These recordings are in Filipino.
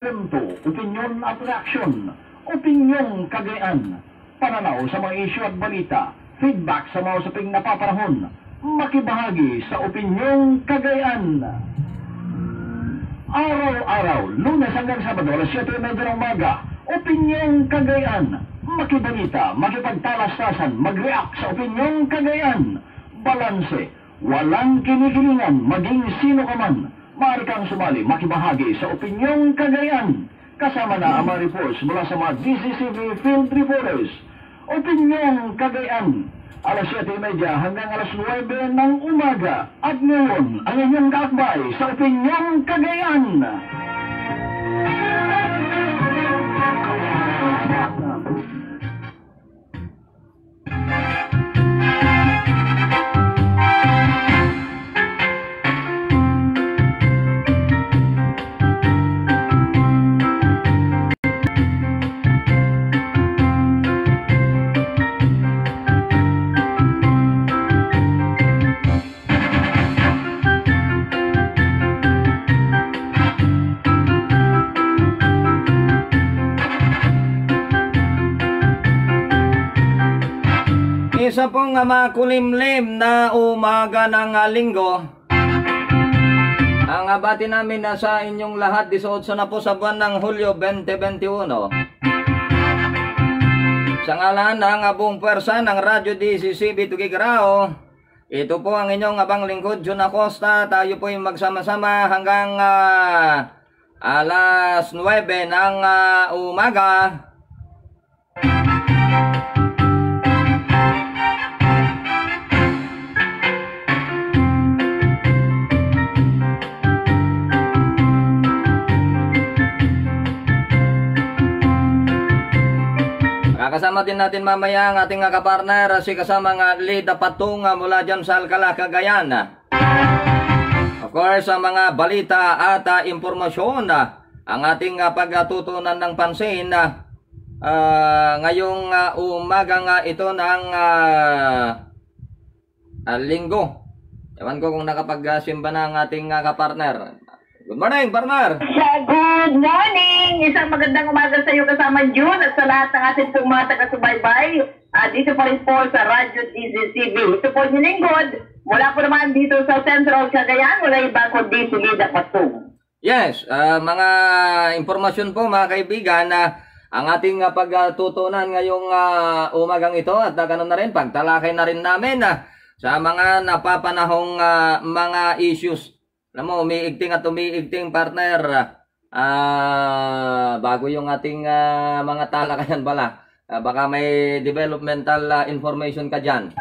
punto, opinion at reaksyon, opinyong kagayaan, pananaw sa mga isyu at balita, feedback sa mga usaping napapanahon, makibahagi sa opinyong kagayaan. Araw-araw, lunes hanggang sabado, alas 7 ng umaga, opinyong kagayaan, makibalita, makipagtalastasan, mag-react sa opinyong kagayaan, balanse, walang kinikilingan, maging sino ka man, Maaari kang sumali, makibahagi sa opinyong kagayan. Kasama na ang mga reports mula sa mga DCCV Field Reporters. Opinyong kagayan. Alas 7.30 hanggang alas 9 ng umaga. At ngayon, ang inyong kakbay sa opinyong kagayan. Isa pong uh, makulimlim na umaga ng uh, linggo. Ang abati namin na sa inyong lahat 18 na po sa buwan ng Hulyo 2021. Sa ngalan ng buong pwersa ng Radyo DCCB Tugigrao, ito po ang inyong abang lingkod, Jun Acosta. Tayo po yung magsama-sama hanggang uh, alas 9 ng uh, umaga. Kakasama din natin mamaya ang ating kapartner, si kasama nga Lida Patung ah, mula dyan sa Alcala, Cagayan. Of course, ang mga balita at uh, impormasyon, uh, ang ating uh, pagtutunan ng pansin uh, uh, ngayong uh, umaga nga ito ng uh, uh, linggo. Ewan ko kung nakapagsimba na ang ating uh, kapartner. Good morning, partner! Good morning! Isang magandang umaga sa iyo kasama June at sa lahat ng ating mga taga-subaybay. Uh, dito pa rin po sa Radyo DZCB. Ito po yung lingkod. Mula po naman dito sa Central Cagayan, wala iba kundi si Lida Patung. Yes, uh, mga impormasyon po mga kaibigan na ang ating uh, pagtutunan ngayong uh, umagang ito at uh, ganun na rin, pagtalakay na rin namin uh, sa mga napapanahong uh, mga issues alam mo, umiigting at umiigting partner. Ah, bago yung ating uh, mga talakayan bala. Uh, baka may developmental uh, information ka dyan.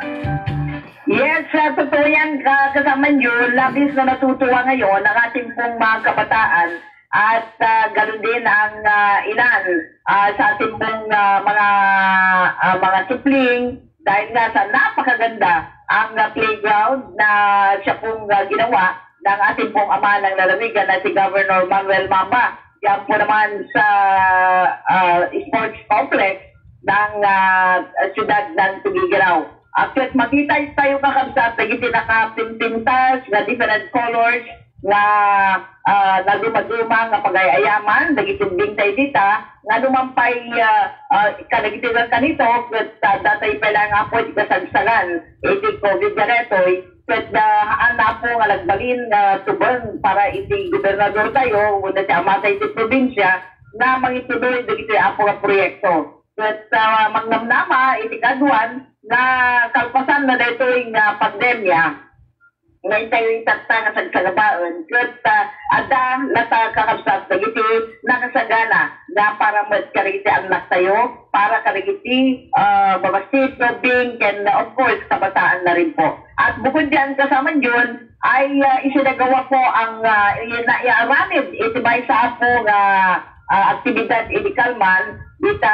Yes, uh, totoo yan, uh, kasama nyo. Labis na natutuwa ngayon ang ating pong mga kabataan at uh, ganoon din ang uh, ilan uh, sa ating pong uh, mga uh, mga supling dahil nga sa napakaganda ang uh, playground na siya pong uh, ginawa ng ating pong ama ng lalawigan na si Governor Manuel Mamba. Yan po naman sa uh, sports complex ng uh, siyudad ng Tugigiraw. At makita tayo kakabsat, naging nakapimpintas na different colors nga uh, nagdumaduma nga pagayayaman, nagitinding tayo dita, nga dumampay uh, uh, kanagitigan kanito, uh, datay pa lang ako ikasagsagan, iti COVID garetoy, Ket na ana po nga nagbalin nga tuban para iti gobernador tayo wala ti amata iti probinsya na mangituloy dagiti apo nga proyekto. Ket uh, magnamnama iti kaduan na kalpasan na daytoy nga pandemya ngayon tayo yung takta nga sagsagabaan. Kat uh, ada nata kakabsat dagiti nakasagana na para mas karigiti anak tayo, para karigiti uh, babasit, lobing, and uh, of course, kabataan na rin po. At bukod diyan kasama yun, ay uh, isinagawa po ang uh, naiaramid itibay sa po nga uh, aktibidad iti Kalman dita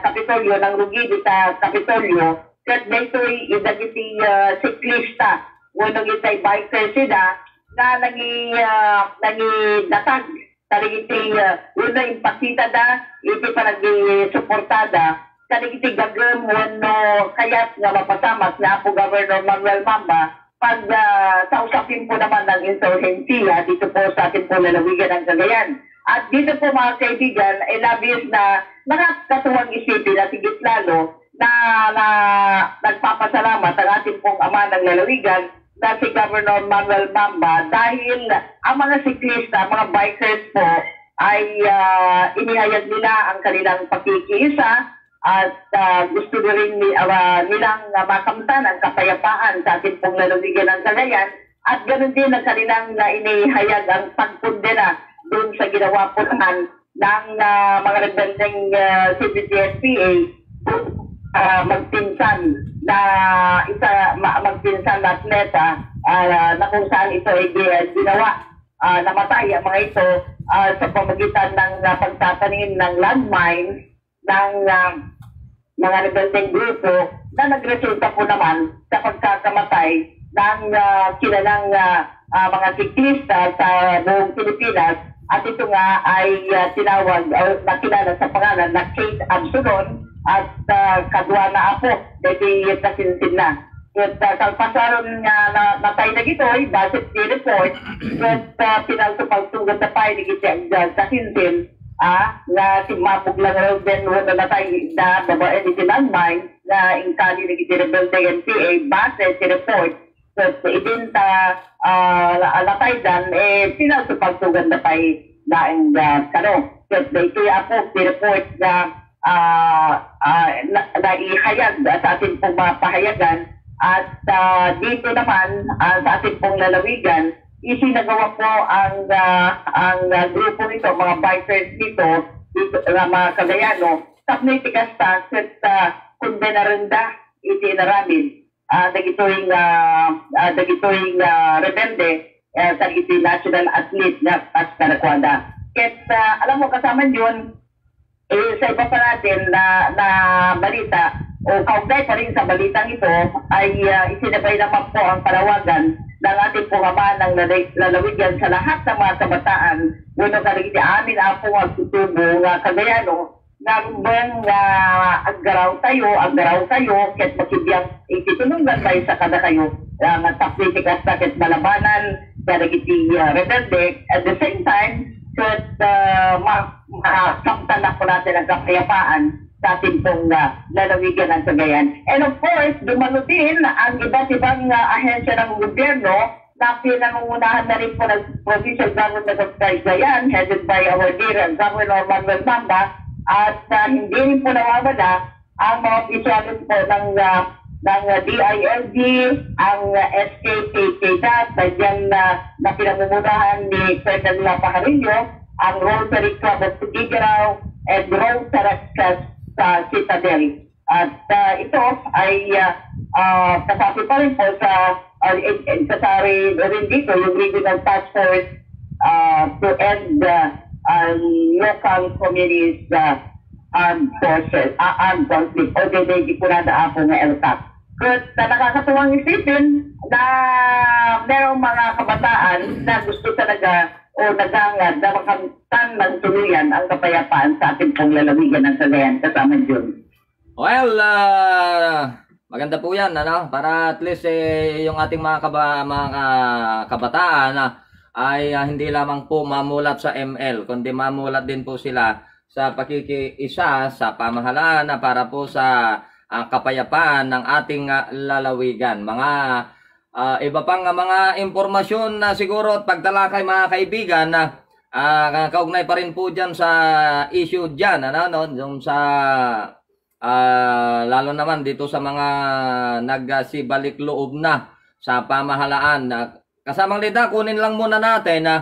Kapitolyo ng Rugi dita Kapitolyo kat daytoy idagiti uh, siklista wano gitay biker sila na nangi uh, nangi datag tarigiti uh, wano impasita da iti paragi suportada tarigiti gagam wano kayat nga mapasamat na po Governor Manuel Mamba pag uh, sa usapin po naman ng insurgency ah, dito po sa ating po lalawigan ng Cagayan. At dito po mga kaibigan, ay labis na nakakatuwang isipin at higit lalo na, na nagpapasalamat ang ating pong ama ng lalawigan na si Governor Manuel Bamba dahil ang mga siklista, mga bikers po ay uh, inihayag nila ang kanilang pakikiisa at uh, gusto na rin ni, uh, nilang uh, makamtan ang kapayapaan sa ating pong lalawigan ng Cagayan. At ganoon din ang kanilang uh, inihayag ang pagkundena doon sa ginawa po naman ng uh, mga rebeldeng uh, CBTSPA uh, magpinsan na isa ma, magpinsan na atleta uh, na kung saan ito ay ginawa. Uh, namatay ang mga ito uh, sa pamagitan ng uh, pagtatanim ng landmines ng uh, mga rebeldeng grupo na nagresulta po naman sa pagkakamatay ng uh, kilalang uh, uh, mga siklista sa buong Pilipinas. At ito nga ay uh, tinawag o nakilala sa pangalan na Kate Absalon at uh, kadwa na ako. Dahil kasinsin na. At uh, kalpasaron nga na natay na gitoy, basit di report, at uh, pinaltupagtunggan na pa ni giti ang kasinsin, ah, nga si Mapog lang raw din wala natay na babae ni Tinangmay, na ingkali ni giti rebelde NPA, basit si report, at ibinta uh, latay dan, eh, pinaltupagtunggan na pa na ang uh, kano. At ito ako, report na uh, uh, na, naihayag sa ating pong mga pahayagan at uh, dito naman uh, sa ating pong lalawigan isinagawa po ang uh, ang uh, grupo nito mga bikers nito dito uh, mga Cagayano sa Pneuticas at uh, Kundenarenda itinaramin uh, dagitoing uh, uh, dagitoing uh, rebelde uh, sa national athlete na Pascaraquada. Ket uh, alam mo kasama yun eh, sa iba pa natin na, na balita o kaugnay pa rin sa balitang ito ay uh, isinabay naman po ang panawagan ng ating pungama ng lalawigan sa lahat ng mga kabataan. Wano kaligiti amin ang po ang tutubo nga kagayano ng bang uh, aggaraw tayo, aggaraw kayo, ket makibiyang ititunungan tayo sa kada kayo. Uh, nga taplitikas na ket malabanan kaya iti uh, rebelde at the same time ket uh, makamtan na po natin ang kapayapaan sa ating pong uh, lalawigan ng Cagayan. And of course, dumalo din ang iba't ibang uh, ahensya ng gobyerno na pinangungunahan na rin po ng Provincial Government of Cagayan headed by our dear Governor Manuel Bamba at uh, hindi rin po nawawala ang mga opisyalis po ng uh, ng uh, DILG, ang uh, SKKK na dyan uh, na pinangungunahan ni Colonel Lapacarillo, ang Rotary Club of Tugigarao, and Rotary Club sa Citadel. At uh, ito ay uh, uh, kasabi pa rin po sa uh, kasari rin dito yung Regional Task Force uh, to end uh, uh, local communities uh, armed forces, uh, armed conflict, o hindi ko na ako nga LTAC. But na nakakatuwang isipin na merong mga kabataan na gusto talaga o nagangad na makamtan ng tuluyan ang kapayapaan sa ating pong lalawigan ng Cagayan kasama yun. Well, uh, maganda po yan, ano? Para at least eh, yung ating mga, kaba, mga kabataan uh, ay uh, hindi lamang po mamulat sa ML, kundi mamulat din po sila sa pakikiisa sa pamahalaan na para po sa uh, kapayapaan ng ating uh, lalawigan. Mga uh, iba pang uh, mga impormasyon na siguro at pagtalakay mga kaibigan na uh, kaugnay pa rin po dyan sa issue dyan, ano, no? yung sa uh, lalo naman dito sa mga nagsibalik loob na sa pamahalaan na kasamang lida kunin lang muna natin na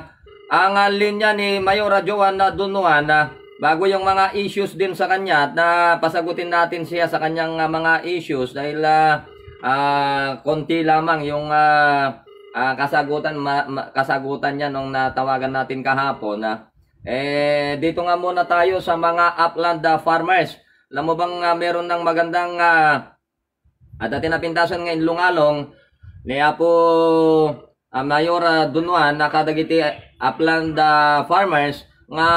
ang uh, linya ni Mayora Joanna Dunuan na bago yung mga issues din sa kanya at na pasagutin natin siya sa kanyang uh, mga issues dahil uh, uh, konti lamang yung uh, uh, kasagutan ma, ma, kasagutan niya nung natawagan natin kahapon na uh, eh dito nga muna tayo sa mga upland uh, farmers. Alam mo bang uh, meron ng magandang uh, at dati napintasan ngayon lungalong ni Apo uh, Mayor uh, Dunuan nakadagiti upland uh, farmers nga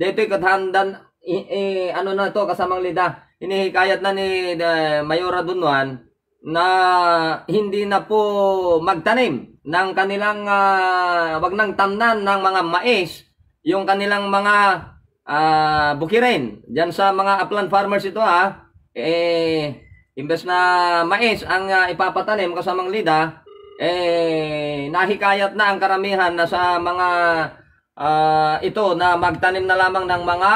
dito kathandan i, ano na to kasamang lida. Inihikayat na ni uh, Mayora Dunuan na hindi na po magtanim ng kanilang ah, wag nang tamnan ng mga mais yung kanilang mga ah, bukirin. Diyan sa mga upland farmers ito ha eh imbes na mais ang ah, ipapatanim kasamang lida eh nahikayat na ang karamihan na sa mga ah, ito na magtanim na lamang ng mga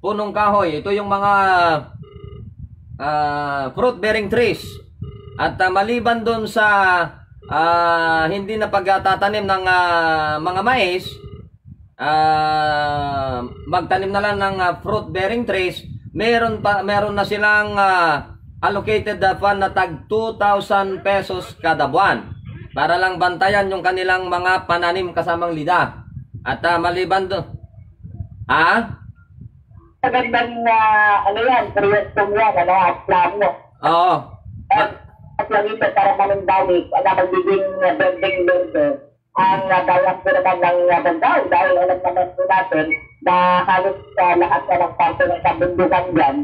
punong kahoy. Ito yung mga ah, fruit bearing trees. At ah, maliban doon sa ah, hindi na pagtatanim ng ah, mga mais, ah, magtanim na lang ng ah, fruit bearing trees, meron pa meron na silang ah, allocated fund na tag 2,000 pesos kada buwan. Para lang bantayan yung kanilang mga pananim kasamang lida. At ah, maliban doon, ah, Magandang uh, ano yan, proyektong yan, ano, at plano. oo, At, at lang ito para manimbawi na magiging uh, building berde ang uh, dawat ko naman ng uh, bandaw dahil alam naman po natin na halos uh, lahat na ng parte ng kabundukan dyan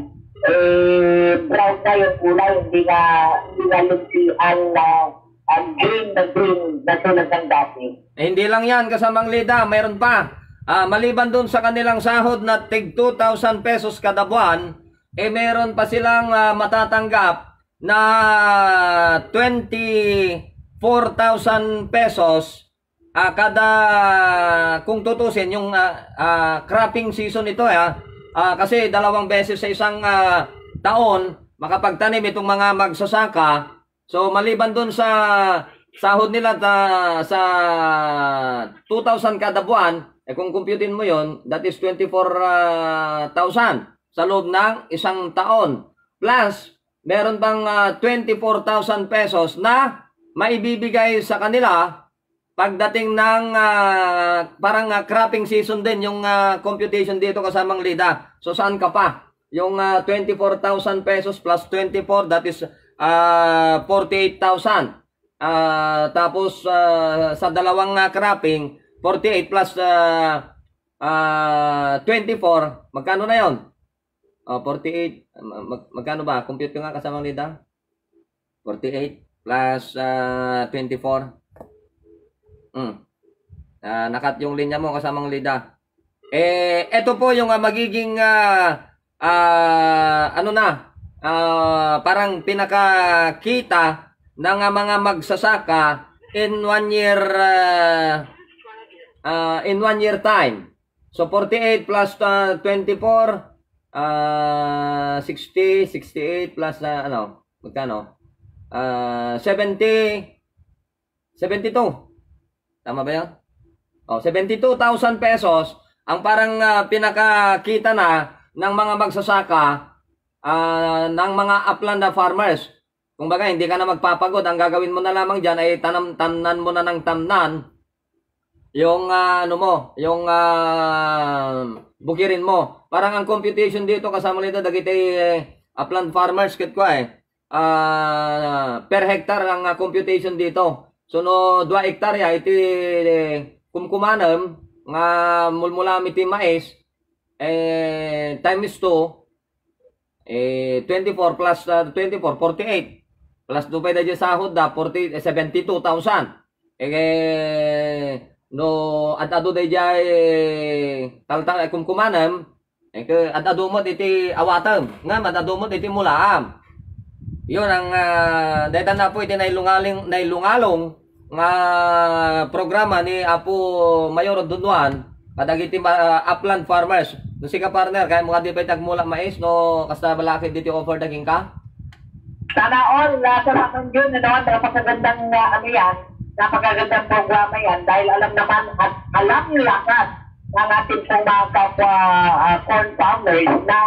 eh, brown na yung kulay, hindi na, hindi na lumpy ang, uh, ang green na green na tulad ng dati. Eh, hindi lang yan, kasamang lida, mayroon pa. Ah, maliban dun sa kanilang sahod na tig 2,000 pesos kada buwan, eh meron pa silang ah, matatanggap na 24,000 pesos ah, kada kung tutusin yung ah, ah, cropping season ito ah, ah, kasi dalawang beses sa isang ah, taon makapagtanim itong mga magsasaka so maliban dun sa sahod nila ta, sa 2,000 kada buwan eh kung computein mo yon that is 24,000 sa loob ng isang taon plus meron pang ah, 24,000 pesos na maibibigay sa kanila pagdating ng ah, parang ah, cropping season din yung ah, computation dito kasamang lida. So saan ka pa? Yung ah, 24,000 pesos plus 24 that is ah, 48,000. Ah, tapos ah, sa dalawang ah, cropping 48 plus ah, ah, 24 magkano na 'yon? Oh, 48 mag, mag- magkano ba? Compute ko nga kasamang lida. 48 plus ah, 24 Mm. Ah, nakat yung linya mo kasamang lida. Eh, ito po yung ah, magiging ah, ah, ano na, ah, parang pinakakita ng mga magsasaka in one year ah, ah, in one year time. So 48 plus ah, 24 ah 60 68 plus ah, ano, magkano? Ah 70 72 Tama ba yan? Oh, 72,000 pesos ang parang ah, pinakakita na ng mga magsasaka ah, ng mga upland na farmers. Kung baga, hindi ka na magpapagod. Ang gagawin mo na lamang dyan ay tanam tamnan mo na ng tamnan yung ah, ano mo, yung ah, bukirin mo. Parang ang computation dito kasama nito dagiti eh, upland farmers kit ko eh. Ah, per hectare ang ah, computation dito. So no 2 hektarya iti eh, kumkumanam nga mulmula iti mais eh times 2 eh 24 plus ah, 24 48 plus do pa dyan sahod da 40 eh, 72,000 eh no at ado day jay taltal eh, kumkumanam. Eh at ado mo iti awatam. Nga madado mo iti mulaam. Yun ang uh, dahil na po iti nailungaling nailungalong nga programa ni Apo Mayor Dunduan kadagiti uh, upland farmers no si ka partner kaya mga di ba tagmula mais no? Kasta balaki dito offer daging ka? Sana all, uh, salamat yun, ano, napakagandang uh, ano yan, napakagandang programa yan dahil alam naman at alam lahat ng ating pong mga kapwa uh, corn farmers na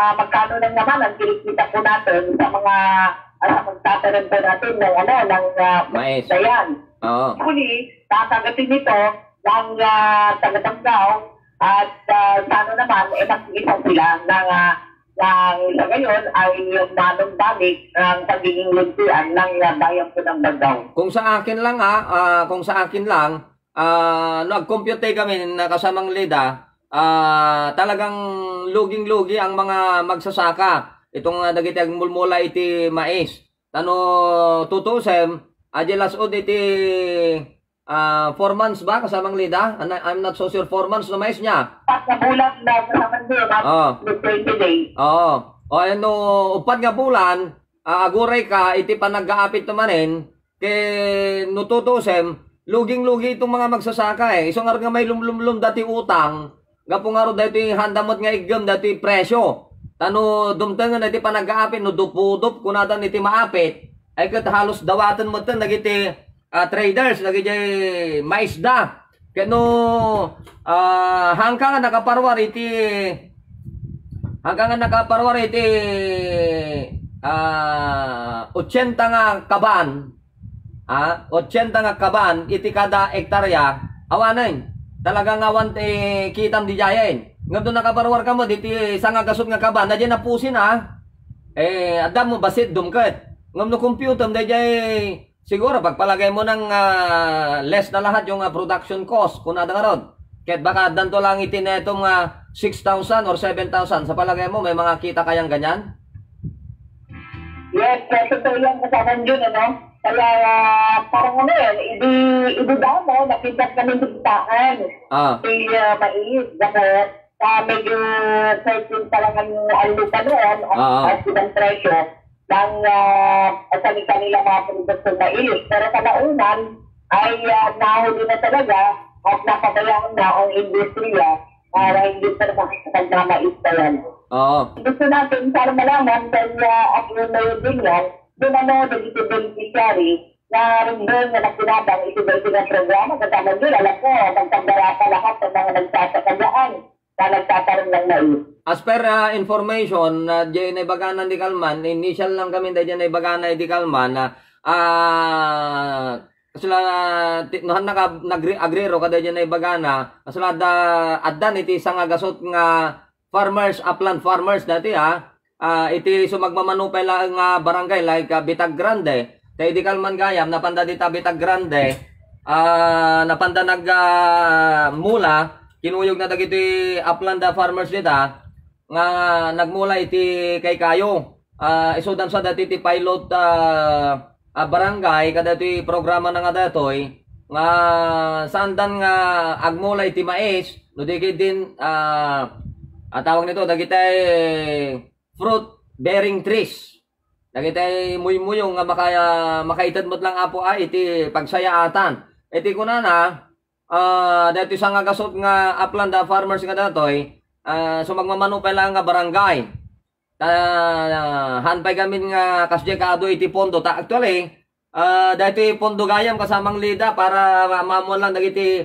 uh, magkano lang naman ang kinikita po natin sa mga uh, sa magtatanim po natin ng ano, ng uh, mais. sayan. oo. Huli, tatagatin nito ng uh, tagatanggaw at uh, sana naman, eh, mag-isa sila ng uh, ng sa ngayon ay yung manong balik ang pagiging luntuan ng uh, bayan po ng Bandaw. Kung sa akin lang ha, ah, kung sa akin lang, ah, nag-compute kami na kasamang Leda, ah, talagang luging-lugi ang mga magsasaka. Itong uh, dagiti mulmula iti mais. tano tutusem aje lasod iti ah, four months ba kasamang lida? Ano, I'm not so sure four months na mais niya. Na bulan na kasama yun, Oo. with 20 days. Oo. O ano, upat nga bulan, ah, aguray ka, iti pa nag-aapit namanin, kay nututusem, luging-lugi itong mga magsasaka eh. Iso nga may lumlumlum dati utang, gapo nga rin dati handamot nga igam dati presyo. Tano, dumtang nga dati pa nag-aapit, no dupudup, kunatan iti maapit, ay kat halos dawatan mo tan nagiti ah, traders, nagiti maisda. Kaya no, ah, hangka nga nakaparwar iti hanggang nga nakaparwar iti ah 80 nga kaban. Ah 80 nga kaban iti kada hektarya awanen talaga nga wan eh, kitam di jayen ngam doon nakaparwar ka mo diti isang nga nga kaban na na pusin ah. Eh adam mo basit dumket ngam no computer da jay siguro pagpalagay mo ng ah, less na lahat yung ah, production cost kung nada nga ron Kahit baka danto lang itineto mga 6,000 or 7,000 sa palagay mo may mga kita kayang ganyan? Yes, kaya totoo yan kasama yun, ano? Kaya ah, parang ano yan, idi, idi daw mo, nakita kami bigtaan. Ah, Si uh, mais, dako, uh, medyo certain pa lang ang lupa noon, at Oo. at ibang presyo, ng uh, sa kanila mga produkto ng mais. Pero kalaunan, ay uh, nahuli na talaga at napabayaan na ang industriya para hindi pa nakakasakag na yan. oo. Gusto natin para malaman dahil uh, at yun na yun din yan, doon ano, dito beneficiary, na rin na nakinabang ito ba ito ng programa, kasama doon, alam ko, magtagdara pa lahat ng mga nagsasakadaan na nagtataroon ng mais. As per ah, information na uh, diyan ay bagana di Kalman, initial lang kami diyan ay bagana di Kalman na ah kasula ti nohan naka nagri agrero kada diyan ay bagana kasula da addan iti isang agasot nga farmers upland farmers dati ha ah iti sumagmamanupay lang nga barangay like ah, Bitag Grande tay di Kalman gayam napanda dita Bitag Grande ah napanda nag ah, mula kinuyog na dagiti upland ah, farmers dita nga nagmula iti kay kayo. Ah isudan sa dati ti pilot ah, ah, barangay kada ti programa na nga datoy nga sandan nga agmula iti mais no di din ah ah, tawag nito dagitay fruit bearing trees. Dagitay muy-muyong nga makaya makaitad mo't lang apo ay iti pagsayaatan. Iti kunana ah dati sa nga gasot nga upland ah, farmers nga datoy Ah, so magmamanupay lang nga barangay. Uh, hanpay gamin nga kasjekado iti pondo. Ta actually, uh, dati pondo gayam kasamang lida para mamon lang dagiti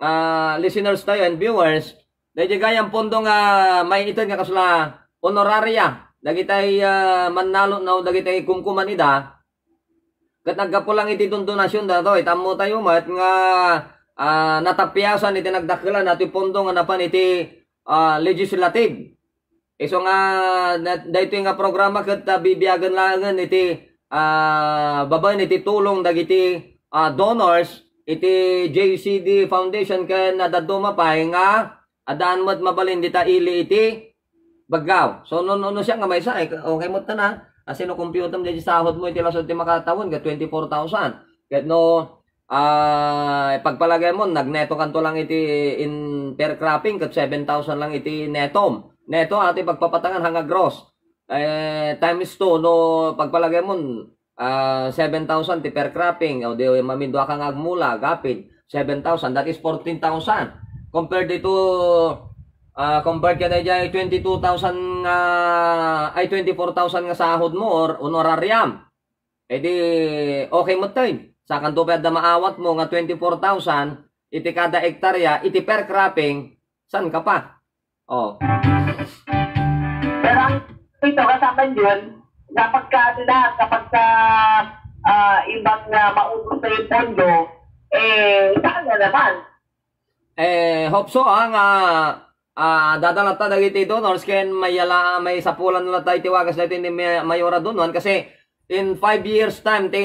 uh, listeners tayo and viewers. Dati gayam pondo nga may itan nga kasla honoraria. Dagitay uh, manalo na dagitay kumkuman ida. Kat nagkapulang iti donasyon dato. Itamo tayo mat nga uh, natapyasan iti nagdakilan natin pondo nga napan iti ah, legislative. Iso nga na, dahito nga programa ket uh, bibiyagan langan iti ah babay iti tulong dagiti ah, donors iti JCD Foundation ken nadaduma pay nga adaan mo't mabalin dita ili iti baggaw. So no no, no siya nga may sa eh, okay mo ta na. Kasi no computer mo di sahod mo iti lasod ti makatawon ka 24,000. Ket no Ah, pagpalagay mo nagneto kanto lang iti in per cropping kat 7,000 lang iti netom. Neto ati pagpapatangan hanga gross. Eh times 2 no pagpalagay mo ah 7,000 ti per cropping o di mamindo ka nga agmula gapid 7,000 that is 14,000 compared dito ah compared kada jay 22,000 nga ay 24,000 nga sahod mo or honorarium. Eh di okay mo tayo. Sa kanto pa da maawat mo nga 24,000 iti kada hektarya iti per cropping san ka pa? Oh. Pero ang ito kasama yun, kapag ka nila, kapag ka ah, ibang uh, maubos na yung pondo, eh, saan na naman? Eh hope so ah nga ah dadala ta dagiti donors ken mayala may sapulan na tayo tiwagas dito ni May- mayora donon kasi in 5 years time ti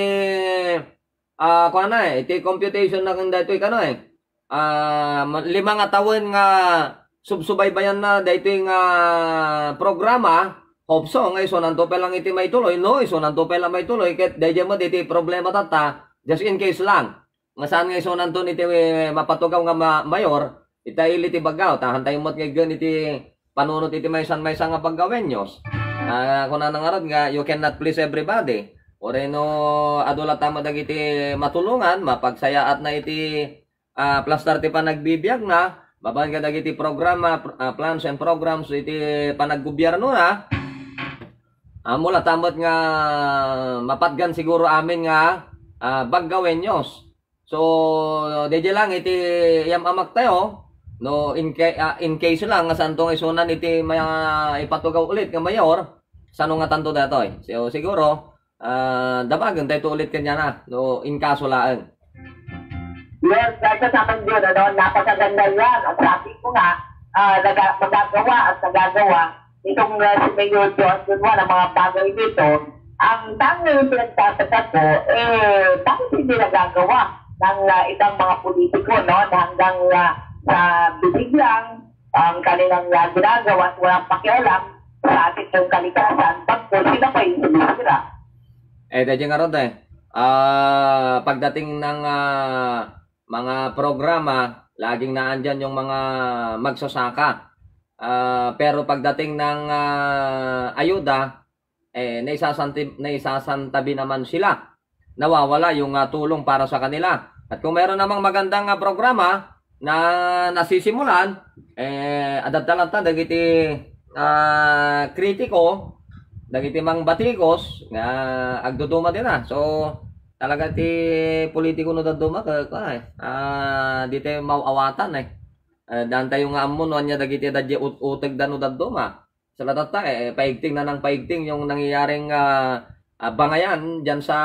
ah kuha na eh ti computation na kung dito kano eh. Ah ma- lima nga taon nga subsubaybayan na dito nga programa opso nga iso nanto pa lang iti may tuloy no iso nanto pa lang may tuloy ket dayjay mo iti problema tata just in case lang. Nga saan nga iso nanto iti eh, mapatugaw nga ma- mayor itaili ti bagaw tahantay mo nga gan iti panunot iti may san may nga paggawen nyos Ah, kung nanangarod nga you cannot please everybody Oreno adula tama dagiti matulungan mapagsaya at na iti ah, plus 30 pa nagbibiyag na babahan ka dagiti programa pr- ah, plans and programs iti panaggobyerno na Amo la tamot nga mapatgan siguro amin nga ah, baggawen nyos. So DJ lang iti yam amak tayo no in, ca- ah, in case lang nga santong isunan iti ah, ipatugaw ulit nga mayor sano nga tanto datoy. So siguro ah dabagan tayo ulit kanya na no in kaso laeng. Yes, dahil sa amin yun, ano, napakaganda yan. At sabi ko nga, ah, naga, magagawa at nagagawa itong uh, si Mayor John Junwa ng mga bagay dito. Ang tanging pinagtataka ko, eh, bakit hindi nagagawa ng ah, ibang mga politiko, no? Na hanggang ah, sa bibig lang, ang kanilang uh, ginagawa at walang pakialam sa ating kalikasan, tapos sila pa yung sumisira. Eh, dahil nga ron eh. Ah, pagdating ng ah, mga programa, laging naandyan yung mga magsasaka. Ah, pero pagdating ng ah, ayuda, eh, naisasanti, naisasantabi naman sila. Nawawala yung ah, tulong para sa kanila. At kung meron namang magandang ah, programa na nasisimulan, eh, adadalan ta, dagiti ah, kritiko, dagiti mang batikos nga agduduma din na. So talaga ti politiko no daduma ka ka eh. Ah di tayo mauawatan eh. Uh, dan tayo nga amon no nya dagiti dadya ut uteg dano daduma. Sa latata eh paigting na ng paigting yung nangyayaring ah, ah, bangayan diyan sa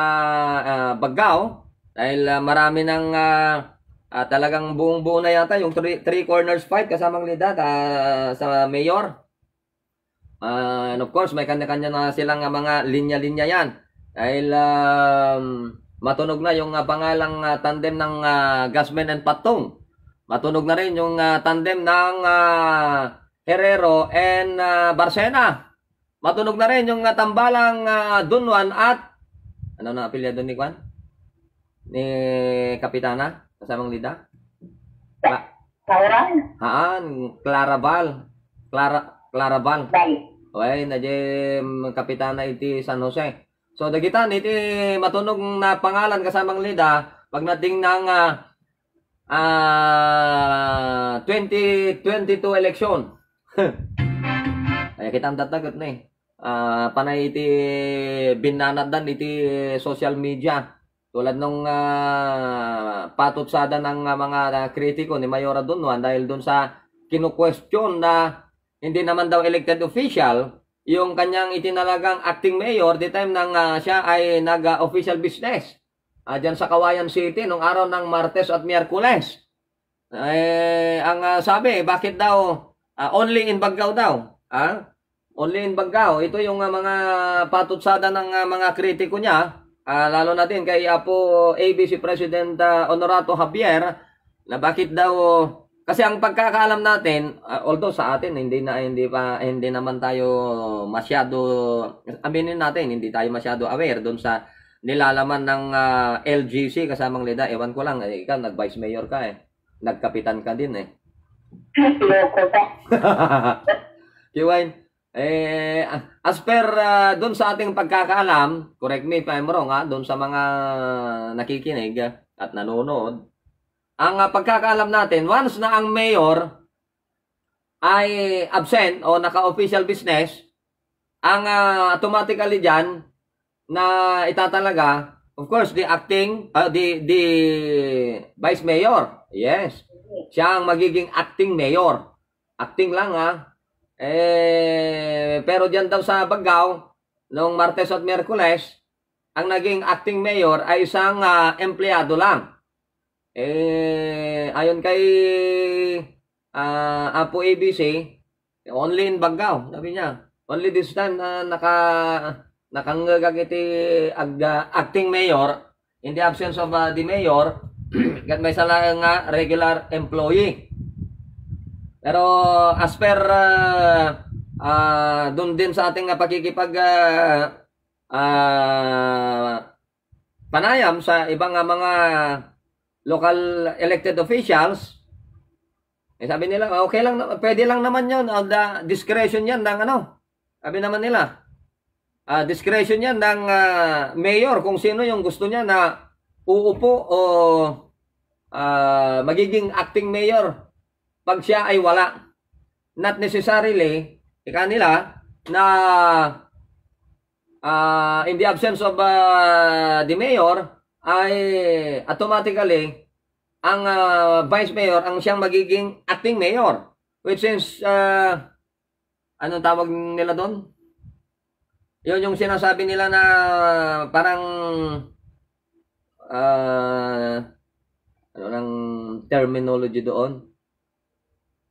ah, Baggao dahil ah, marami ng ah, ah, talagang buong buo na yata yung three, three corners fight kasamang lidad ah, sa mayor. Ah, and of course, may kanya-kanya na silang ah, mga linya-linya yan. Dahil um, matunog na yung ah, pangalang ah, tandem ng ah, Gasman and Patong. Matunog na rin yung ah, tandem ng ah, Herrero and ah, Barcena. Matunog na rin yung ah, tambalang ah, Dunwan at ano na apelyado ni Kwan? Ni Kapitana? Kasamang lida? Cla- Kauran? Haan, Claraval. Clara, Claraval. Dahil. Okay, na kapitana iti San Jose. So dagitan iti matunog na pangalan kasamang lida pagdating ng ah ah, 2022 election. Ay kita ang tatagot na eh. Ah, panay iti binanadan iti social media. Tulad nung ah, patutsada ng ah, mga kritiko ni Mayora Dunwan dahil dun sa kinu-question na hindi naman daw elected official yung kanyang itinalagang acting mayor the time nang ah, siya ay nag-official business uh, dyan sa Kawayan City nung araw ng Martes at Miyerkules. Eh, ang ah, sabi, bakit daw ah, only in Baggao daw? Ah? Only in Baggao. Ito yung ah, mga patutsada ng ah, mga kritiko niya, ah, lalo na din kay Apo ABC President ah, Honorato Javier, na bakit daw kasi ang pagkakaalam natin, ah, although sa atin hindi na hindi pa hindi naman tayo masyado aminin natin, hindi tayo masyado aware doon sa nilalaman ng ah, LGC kasamang lida. Ewan ko lang, eh, ikaw nag-vice mayor ka eh. Nagkapitan ka din eh. Loko ka. Kiwain, eh, as per ah, doon sa ating pagkakaalam, correct me if I'm wrong ha, doon sa mga nakikinig at nanonood, ang ah, pagkakaalam natin, once na ang mayor ay absent o naka-official business, ang ah, automatically dyan na itatalaga, of course, the acting, ah, the, the vice mayor, yes, siya ang magiging acting mayor. Acting lang ha. Eh, pero diyan daw sa Baggao, noong Martes at Miyerkules, ang naging acting mayor ay isang ah, empleyado lang. Eh, ayon kay ah, Apo ABC, only in Baggao, sabi niya. Only this time na naka nakangagag iti ag, ah, acting mayor in the absence of ah, the mayor, kat may sala nga regular employee. Pero as per uh, ah doon din sa ating ah, pakikipag ah, ah, panayam sa ibang ah, mga local elected officials, eh sabi nila, "Ah, okay lang, pwede lang naman yun, ah, da- discretion yan ng ano. Sabi naman nila, ah discretion yan ng ah, mayor kung sino yung gusto niya na uupo o ah, magiging acting mayor pag siya ay wala. Not necessarily, ika nila, na ah, in the absence of ah, the mayor, ay automatically ang ah, vice mayor ang siyang magiging acting mayor. Which is, ah, anong tawag nila doon? Yun yung sinasabi nila na parang ah, ano lang terminology doon.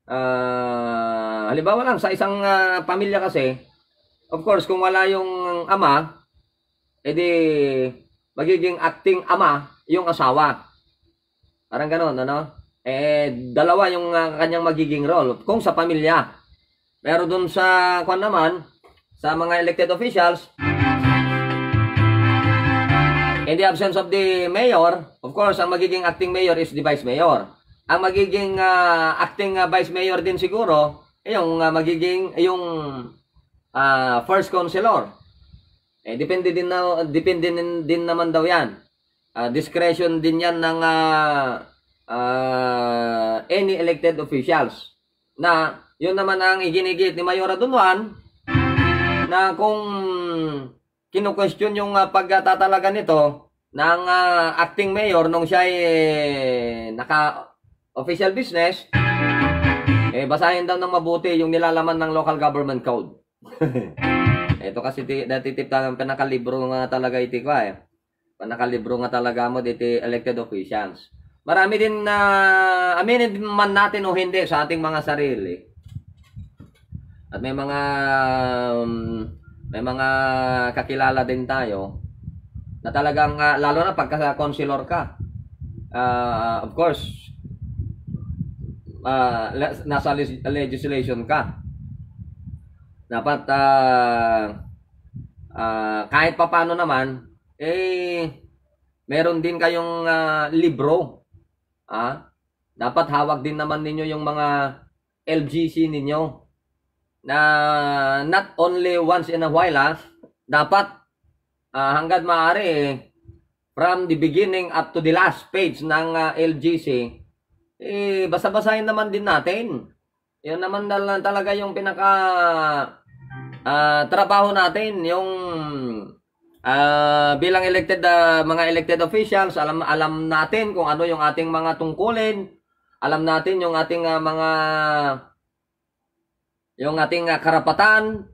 Ah, halimbawa lang sa isang ah, pamilya kasi, of course, kung wala yung ama, edi magiging acting ama yung asawa. Parang gano'n, ano? Eh, dalawa yung ah, kanyang magiging role kung sa pamilya. Pero dun sa, kwan naman, sa mga elected officials, in the absence of the mayor, of course, ang magiging acting mayor is the vice mayor. Ang magiging ah, acting ah, vice mayor din siguro, yung ah, magiging, yung ah, first councilor. Eh, depende din, na, depende din, din naman daw yan. Ah, discretion din yan ng ah, ah, any elected officials. Na, yun naman ang iginigit ni Mayora Dunwan, na kung kinu-question yung uh, pagtatalaga nito ng ah, acting mayor nung siya ay eh, naka official business, eh basahin daw ng mabuti yung nilalaman ng local government code. Ito kasi ti, dati tip tayo panakalibro nga talaga iti ko eh. Panakalibro nga talaga mo diti elected officials. Marami din na aminin man natin o hindi sa ating mga sarili. At may mga um, may mga kakilala din tayo na talagang ah, lalo na pagka consular ka. Ah, of course, le- nasa leg- legislation ka. Dapat ah, ah, kahit papano naman eh meron din kayong ah, libro. Ah, dapat hawak din naman ninyo yung mga LGC ninyo na not only once in a while ah, dapat ah, hanggat maaari eh, from the beginning up to the last page ng ah, LGC eh basa-basahin naman din natin. Yan naman dal- talaga yung pinaka ah, trabaho natin yung ah, bilang elected ah, mga elected officials alam alam natin kung ano yung ating mga tungkulin. Alam natin yung ating ah, mga yung ating ah, karapatan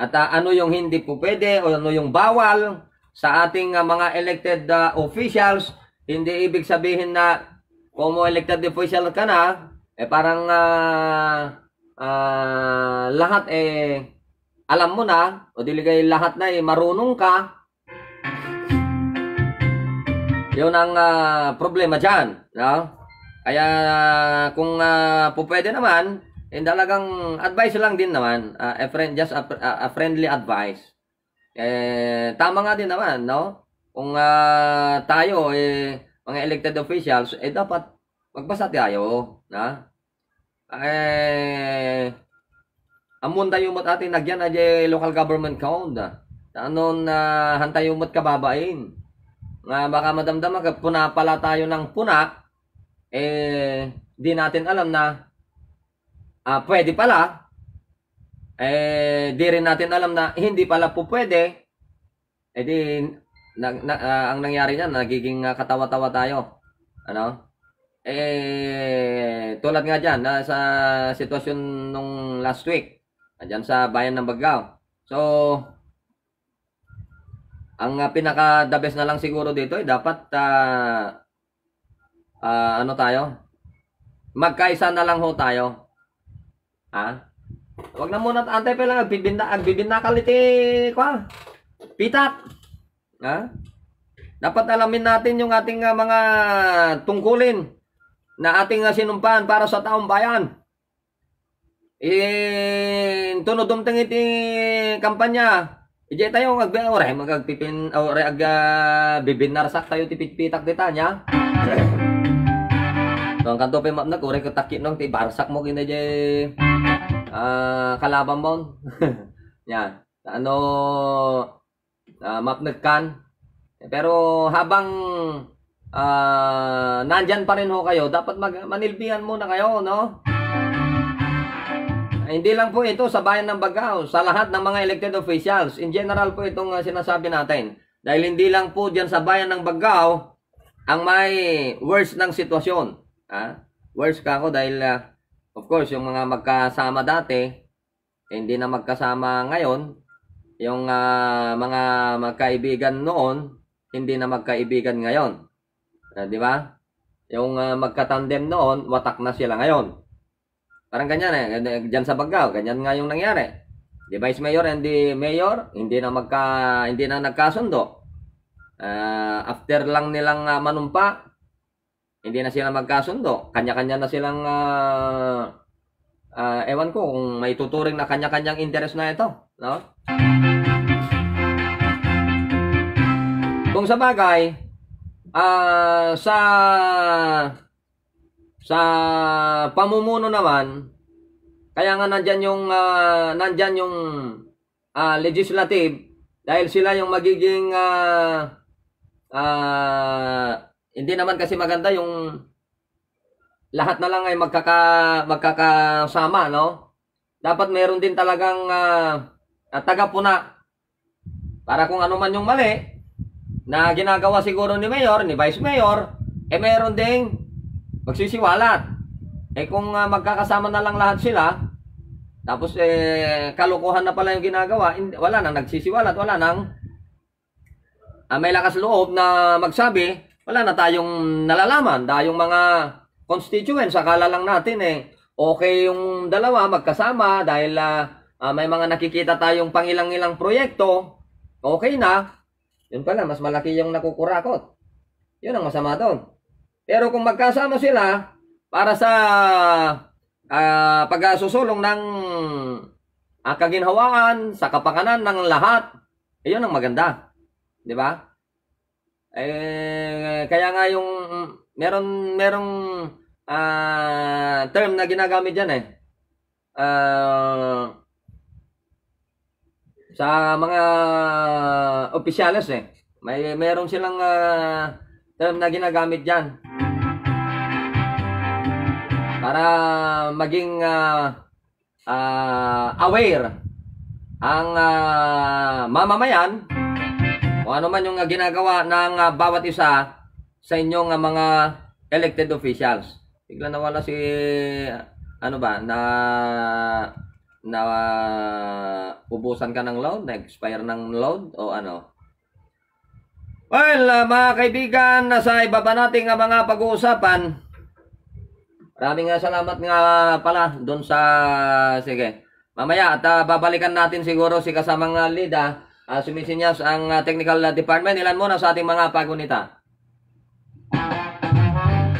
at ah, ano yung hindi po pwede o ano yung bawal sa ating ah, mga elected ah, officials. Hindi ibig sabihin na kung mo elected official ka na eh parang ah, ah, lahat eh alam mo na. O diligay lahat na eh marunong ka. Yun ang ah, problema dyan no? kaya kung uh, po naman eh, talagang advice lang din naman. Ah, a friend just a, a- friendly advice. Eh tama nga din naman no? Kung ah, tayo eh mga elected officials eh dapat magbasa tayo na? Eh amon tayo mo't atin nagyan na di local government count anon na hantayo mo't kababain nga baka madamdama ka puna pala tayo ng puna eh di natin alam na ah pwede pala. Eh di rin natin alam na hindi pala po pwede. Eh di na, na- ah, ang nangyari niyan nagiging ah, katawa-tawa tayo. Ano eh tulad nga diyan na sa sitwasyon nung last week diyan sa bayan ng Baggao so ang ah, pinaka the best na lang siguro dito ay dapat ah, ah, ano tayo? Magkaisa na lang ho tayo. Ha? Wag na muna antay pa lang agbibinda agbibinda kaliti kwa? Pitak ha? Dapat alamin natin yung ating ah, mga tungkulin na ating sinumpahan para sa taong bayan eh tunodom tang iti kampanya. Ije tayo ag ore magagpipin ore ag ah, bibinarsak tayo ti pitpitak di tanya. Nung kanto pa map na ore ko takit nung ti barsak mo kina je ah kalaban mo. Yan. Ano ah, map. Pero habang ah nandyan pa rin ho kayo, dapat mag manilbihan muna kayo, no? Ay, hindi lang po ito sa bayan ng Bagao, sa lahat ng mga elected officials. In general po itong uh, sinasabi natin. Dahil hindi lang po dyan sa bayan ng Bagao ang may worst ng sitwasyon. Ha? Worst ka ako dahil, uh, of course, yung mga magkasama dati, eh, hindi na magkasama ngayon. Yung uh, mga magkaibigan noon, hindi na magkaibigan ngayon. Uh, di ba? Yung uh, magkatandem noon, watak na sila ngayon. Parang ganyan eh, diyan sa Bagao, ganyan nga yung nangyari. Di Vice Mayor and the Mayor, hindi na magka hindi na nagkasundo. Uh, after lang nilang uh, manumpa, hindi na sila magkasundo. Kanya-kanya na silang uh, uh, ewan ko kung may tuturing na kanya-kanyang interest na ito, no? Kung sa bagay, uh, sa sa pamumuno naman, kaya nga nandyan yung, uh, nandyan yung uh, legislative dahil sila yung magiging uh, uh, hindi naman kasi maganda yung lahat na lang ay magkaka, magkakasama, no? Dapat meron din talagang uh, tagapuna para kung ano man yung mali na ginagawa siguro ni Mayor, ni Vice Mayor, eh meron ding magsisiwalat. Eh kung uh, magkakasama na lang lahat sila, tapos eh kalokohan na pala yung ginagawa, wala nang nagsisiwalat, wala nang uh, may lakas loob na magsabi, wala na tayong nalalaman. Dahil yung mga constituents, akala lang natin eh, okay yung dalawa magkasama dahil uh, uh, may mga nakikita tayong pangilang-ilang proyekto, okay na. Yun pala, mas malaki yung nakukurakot. Yun ang masama doon. Pero kung magkasama sila para sa uh, pagsusulong ng uh, kaginhawaan, sa kapakanan ng lahat, iyon ang maganda. Di ba? Eh, kaya nga yung meron merong uh, term na ginagamit diyan eh. Uh, sa mga opisyales eh. May meron silang uh, term na ginagamit diyan para maging uh, uh, aware ang uh, mamamayan kung ano man yung uh, ginagawa ng uh, bawat isa sa inyong uh, mga elected officials. Bigla nawala si ano ba na na uh, ubusan ka ng load, na-expire ng load o ano? Well, uh, mga kaibigan, nasa ibaba nating uh, mga pag-uusapan, Maraming nga salamat nga pala doon sa sige. Mamaya at uh, babalikan natin siguro si kasamang uh, lead uh, sumisinyas ang uh, technical department. Ilan muna sa ating mga pagunita.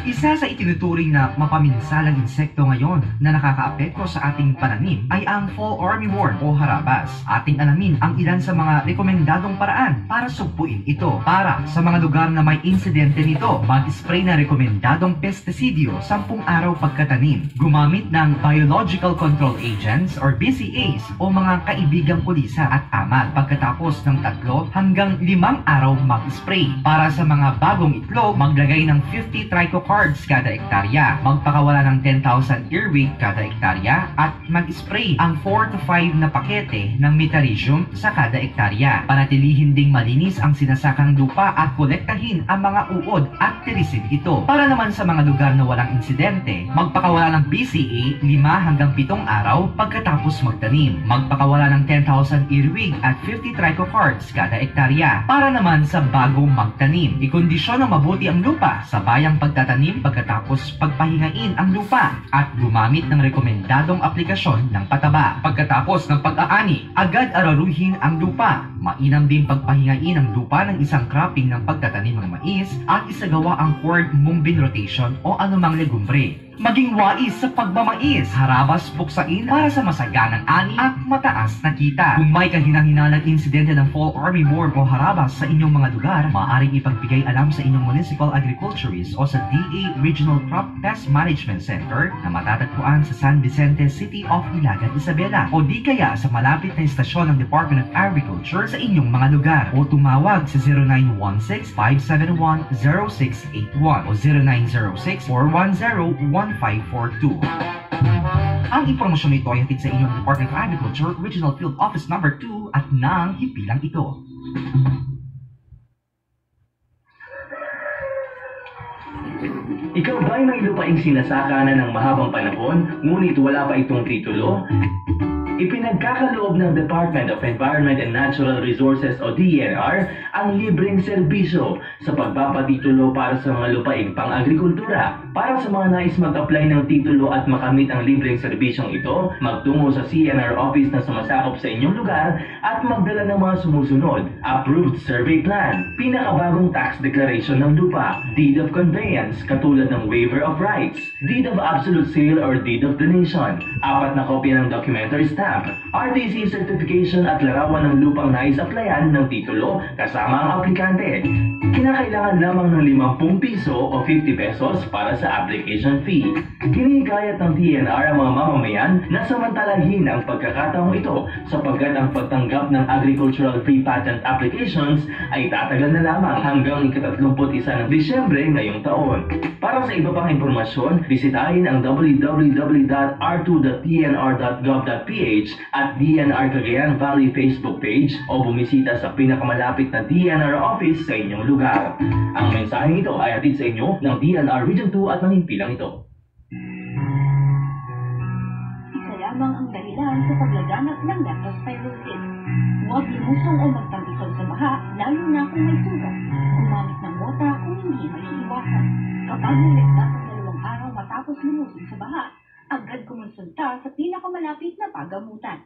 Isa sa itinuturing na mapaminsalang insekto ngayon na nakakaapekto sa ating pananim ay ang fall armyworm o harabas. Ating alamin ang ilan sa mga rekomendadong paraan para sugpuin ito. Para sa mga lugar na may insidente nito, mag-spray na rekomendadong pestisidyo 10 araw pagkatanim. Gumamit ng biological control agents or BCAs o mga kaibigang pulisa at amal pagkatapos ng tatlo hanggang limang araw mag-spray. Para sa mga bagong itlog, maglagay ng 50 trichocards cards kada ektarya, magpakawala ng 10,000 earwig kada ektarya, at mag-spray ang 4 to 5 na pakete ng metarhizium sa kada ektarya. Panatilihin ding malinis ang sinasakang lupa at kolektahin ang mga uod at tirisin ito. Para naman sa mga lugar na walang insidente, magpakawala ng BCA 5 hanggang 7 araw pagkatapos magtanim. Magpakawala ng 10,000 earwig at 50 trichocards kada ektarya. Para naman sa bagong magtanim, ikondisyon ng mabuti ang lupa sa bayang pagtatanim tanim pagkatapos pagpahingain ang lupa at gumamit ng rekomendadong aplikasyon ng pataba. Pagkatapos ng pag-aani, agad araruhin ang lupa. Mainam din pagpahingain ang lupa ng isang cropping ng pagtatanim ng mais at isagawa ang cord mumbin rotation o anumang legumbre. Maging wais sa pagmamais, harabas buksain. Para sa masaganang ani at mataas na kita. Kung may kahinang-hinalang insidente ng Fall Army Worm o harabas sa inyong mga lugar, maaaring ipagbigay alam sa inyong Municipal Agriculturist o sa DA Regional Crop Pest Management Center na matatagpuan sa San Vicente City of Ilagan, Isabela. O di kaya sa malapit na istasyon ng Department of Agriculture sa inyong mga lugar. O tumawag sa 0916-571-0681 o 0906-410-1542. Ang impormasyon nito ay hatid sa inyong Department of Agriculture Regional Field Office Number 2 at ng hipilang ito. Ikaw ba ay may lupaing sinasakanan ng mahabang panahon, ngunit wala pa itong titulo? Ipinagkakaloob ng Department of Environment and Natural Resources o DENR ang libreng serbisyo sa pagpapatitulo para sa mga lupaing pang-agrikultura. Para sa mga nais mag-apply ng titulo at makamit ang libreng serbisyong ito, magtungo sa CNR office na sumasakop sa inyong lugar at magdala ng mga sumusunod. Approved Survey Plan, pinakabagong tax declaration ng lupa, Deed of Conveyance katulad ng Waiver of Rights, Deed of Absolute Sale or Deed of Donation, apat na kopya ng documentary stamp, RTC certification at larawan ng lupang nais applyan ng titulo kasama ang aplikante. Kinakailangan lamang ng 50 piso o 50 pesos para sa application fee. Hinihikayat ng TNR ang mga mamamayan na samantalahin ang pagkakataong ito sapagkat ang pagtanggap ng agricultural free patent applications ay tatagal na lamang hanggang ika-31 ng Disyembre ngayong taon. Para sa iba pang impormasyon, bisitahin ang www.r2.tnr.gov.ph at DNR Cagayan Valley Facebook page o bumisita sa pinakamalapit na DNR office sa inyong lugar. Ang mensaheng ito ay hatid sa inyo ng DNR Region 2 at ng himpilang ito. Isa lamang ang dahilan sa paglaganap ng leptospirosis. Huwag lumusong o magtambikol sa baha, lalo na kung may sugat. Gumamit ng mota kung hindi maiiwasan. Kapag niligtas ang dalawang araw matapos lumusong sa baha, agad kumonsulta sa pinakamalapit na pagamutan.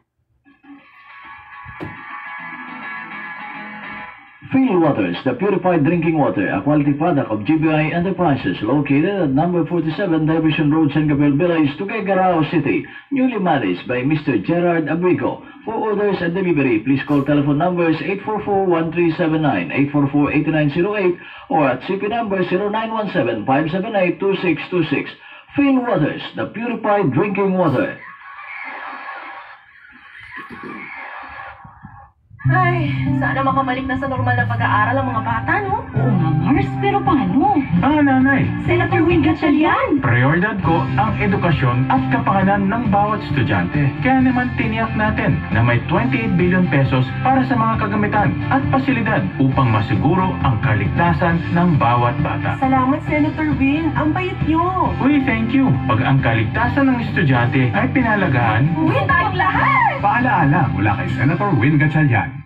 Field Waters, the purified drinking water, a quality product of GBI Enterprises, located at number 47 Division Road, San Gabriel Village, Tuguegarao City, newly managed by Mr. Gerard Abrigo. For orders and delivery, please call telephone numbers 844-1379, 844-8908, or at CP number 0917-578-2626. Field Waters, the purified drinking water. Ay, sana makabalik na sa normal na pag-aaral ang mga bata, no? Oo nga, Mars, pero paano? Ah, nanay, Senator Wing Gatchalian! prioridad ko ang edukasyon at kapakanan ng bawat estudyante. Kaya naman tiniyak natin na may 28 billion pesos para sa mga kagamitan at pasilidad upang masiguro ang kaligtasan ng bawat bata. Salamat, Senator Win. Ang bait niyo. Uy, thank you. Pag ang kaligtasan ng estudyante ay pinalagaan, Win tayong lahat! paalaala mula kay Senator Win Gatchalian.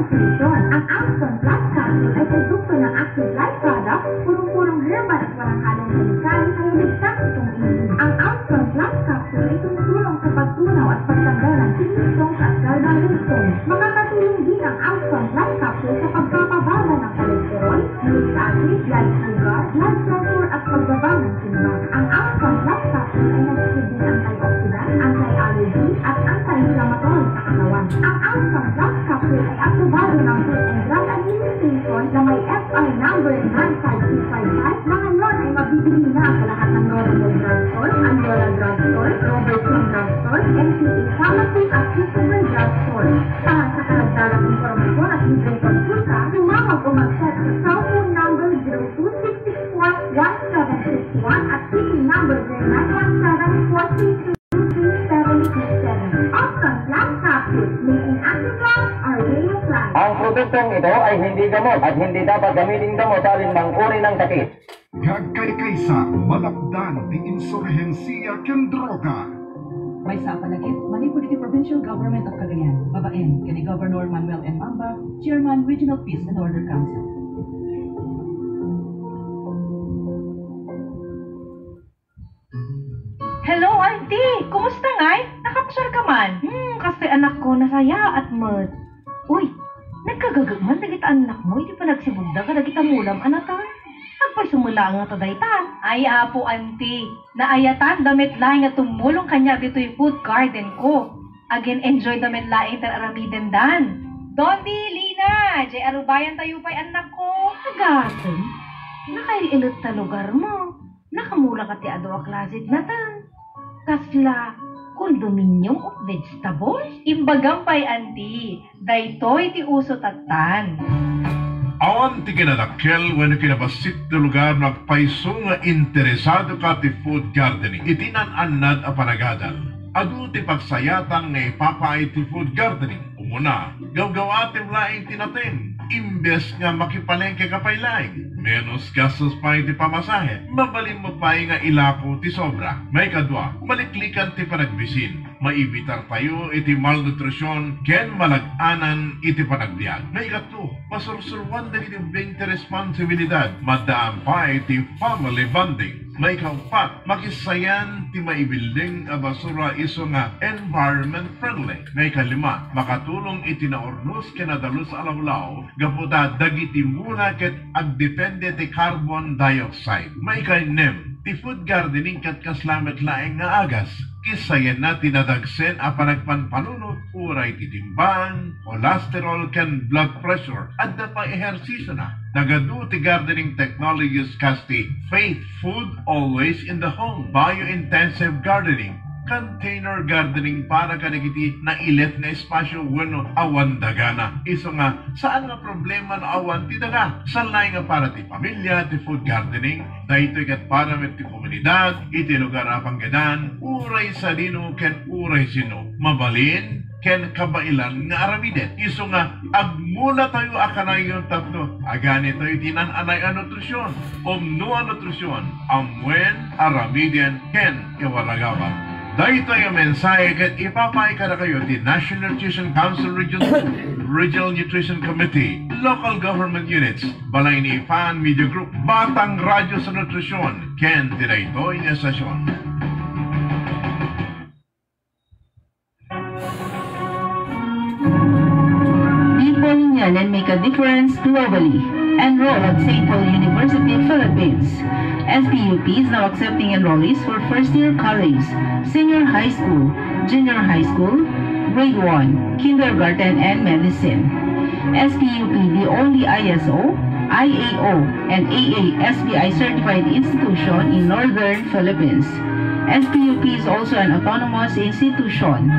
Yan ang Alston Plus Capsule ay produkto ng Active Life Product, purong-purong herbal at walang halong kemikal, kaya ligtas itong inumin. Ang Alston Plus Capsule ay tumutulong sa pagtunaw at pagtanggal ng kidney stones at gallbladder stones. Makakatulong din ang Alston Plus Capsule sa pagpapababa ng cholesterol, uric acid, blood sugar, blood pressure at pagbaba ng timbang. Ang Alston Plus Capsule ay nagsisilbing antioxidant, anti-allergy at Capsule ay aprobado ng Food and Drug Administration na may FR number 95255 na ngayon ay mabibili na sa lahat ng Noramol Drugstore, Andorra Drugstore, Robertson Drugstore, NCT Pharmacy at Christopher Drugstore. Para sa karagdagang informasyon at libreng konsulta, tumawag o mag-chat sa cellphone number 02-664-1761 at city number 0917-432-3727. Austin Plus Capsule, making active Ang produktong ito ay hindi gamot at hindi dapat gamitin gamot sa alinmang uri ng sakit. Gagkay kaysa malapdan di insurhensiya ken droga. May sa palagip, Manipuliti Provincial Government of Cagayan, babaen, kani Governor Manuel M. Mamba, Chairman Regional Peace and Order Council. Hello, auntie! Kumusta ngay? Nakapasyal ka man? Hmm, kasi anak ko nasaya at mat. Uy, nagkagagagman na kita anak mo, hindi pa nagsibugda ka na kita mulam anatan. Agpay sumula nga tadaytan. Ay, apo, auntie. Naayatan damit laing nga tumulong kanya dito yung food garden ko. Again, enjoy damit laing tar aramiden dan. Dondi, Lina! Jay arubayan tayo pa'y anak ko. Agatin, nakaililot ta lugar mo. Nakamura ka ti ado a closet na tan. Kasla, condominium of vegetables? Imbagang pa'y auntie. Daytoy ti uso tatan. Awan ti kinadakkel when kinabasit na lugar nagpaiso nga interesado ka ti food gardening. Itinan-anad a panagadal. Adu ti pagsayatan nga ipapaay ti food gardening. Umuna, gawgawatim laing tinatim. Imbes nga makipalengke ka pa'y laing. Menos gastos pa ti pamasahe. Mabalin mo pa nga ilako ti sobra. May kadwa, maliklikan ti panagbisin. Maibitar tayo iti malnutrisyon ken malaganan iti panagbiag. May katlo, masursurwan na iti 20 responsibilidad. Madaan pa iti family bonding. May kaupat, makisayan ti maibilding a basura iso nga environment friendly. May kalima, makatulong iti naornos kinadalos alawlaw, gaputa dagiti muna ket agdepende ti carbon dioxide. May kainem, ti food gardening kat kaslamet laeng nga agas. Kisayan na tinadagsen a panagpanpanunot uray ti timbang, cholesterol ken blood pressure at da pa ehersisyo na. Nagadu ti gardening technologies kasti faith food always in the home. Bio-intensive gardening container gardening para kanagiti na ilet na espasyo bueno awan dagana. Iso nga, saan nga problema na awan ti daga? Sanlay nga para ti pamilya, ti food gardening, dahito kat para met ti komunidad, iti lugar apang gadan, uray sa dino ken uray sino. Mabalin, ken kabailan nga aramiden. Iso nga, agmula tayo akanay yung tatlo. Agani tayo tinan anay a nutrisyon. Omno a nutrisyon. Amwen, aramiden, ken iwalagawan. Dahito yung mensahe kat ipapay ka na kayo di National Nutrition Council Regional, Regional Nutrition Committee, local government units, balay ni Fan Media Group, Batang Radyo sa Nutrisyon, Ken sesyon. Be Polynesian and make a difference globally. Enroll at St. Paul University, Philippines. SPUP is now accepting enrollees for first-year college, senior high school, junior high school, grade 1, kindergarten, and medicine. SPUP, the only ISO, IAO, and AASBI certified institution in Northern Philippines. SPUP is also an autonomous institution,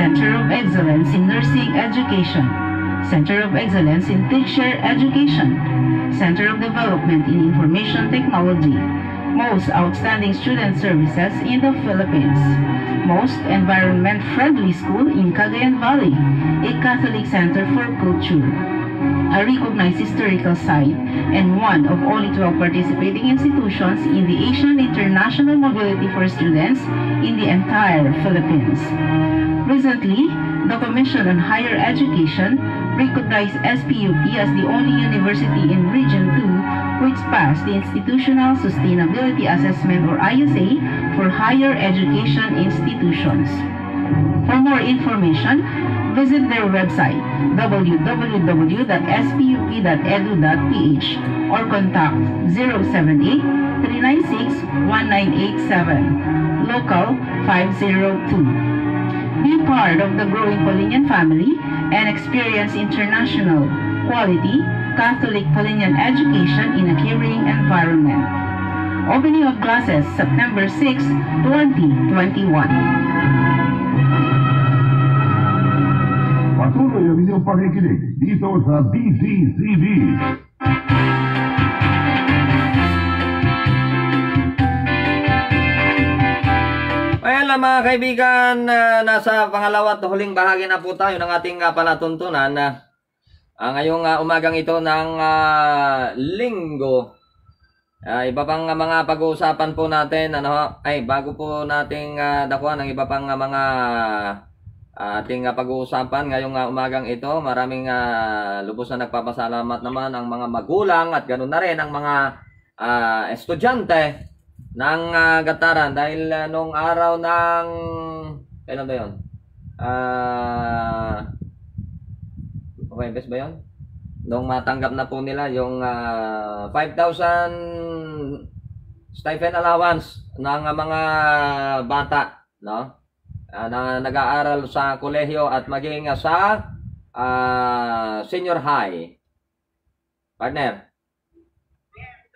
Center of Excellence in Nursing Education, Center of Excellence in Teacher Education, Center of Development in Information Technology, most outstanding student services in the Philippines, most environment-friendly school in Cagayan Valley, a Catholic Center for Culture, a recognized historical site, and one of only 12 participating institutions in the Asian International Mobility for Students in the entire Philippines. Recently, the Commission on Higher Education recognized SPUP as the only university in Region 2 which passed the Institutional Sustainability Assessment or ISA for higher education institutions. For more information, visit their website www.spup.edu.ph or contact 078-396-1987, local 502. Be part of the growing Polinian family and experience international, quality, Catholic Polinian education in a caring environment. Opening of classes September 6, 2021. Patuloy ang inyong pakikinig dito sa DCCB. Lang mga kaibigan, nasa pangalawa at huling bahagi na po tayo ng ating uh, palatuntunan. na ngayong ah, umagang ito ng ah, linggo, Ah, iba pang mga pag-uusapan po natin, ano, ay bago po nating uh, dakuan ng iba pang mga ah, ating ah, pag-uusapan ngayong ah, umagang ito. Maraming ah, lubos na nagpapasalamat naman ang mga magulang at ganoon na rin ang mga ah, estudyante ng ah, Gataran dahil ah, nung araw ng kailan ba 'yon? Ah Okay, best ba 'yon? Nung matanggap na po nila yung ah, 5,000 stipend allowance ng ah, mga bata, no? Ah, na nag-aaral sa kolehiyo at maging ah, sa ah, senior high. Partner.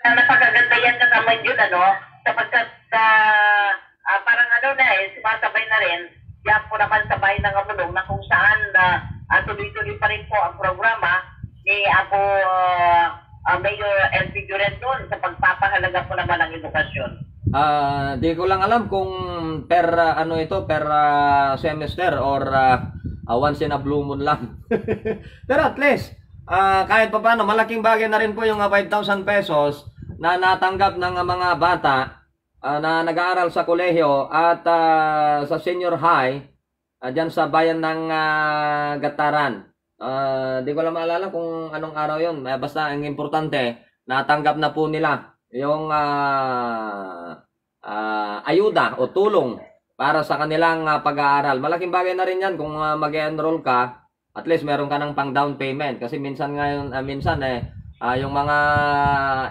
na napakaganda yan na naman yun, ano, sapagkat ah, ah, parang ano na eh, sumasabay na rin, yan po naman sa bahay ng Amulong na kung saan na uh, tuloy-tuloy pa rin po ang programa ni Apo ah, ah, Mayor El Figuren doon sa pagpapahalaga po naman ng edukasyon. Ah, di ko lang alam kung per ah, ano ito per ah, semester or ah, ah, once in a blue moon lang. Pero at least ah, kahit pa paano malaking bagay na rin po yung ah, 5,000 pesos na natanggap ng ah, mga bata ah, na nag-aaral sa kolehiyo at ah, sa senior high ah, dyan sa bayan ng ah, Gataran. Ah, di ko lang maalala kung anong araw yon. Basta ang importante, natanggap na po nila yung ah, ah, ayuda o tulong para sa kanilang ah, pag-aaral. Malaking bagay na rin yan kung ah, mag-enroll ka, at least meron ka ng pang down payment. Kasi minsan ngayon, ah, minsan eh, ah, yung mga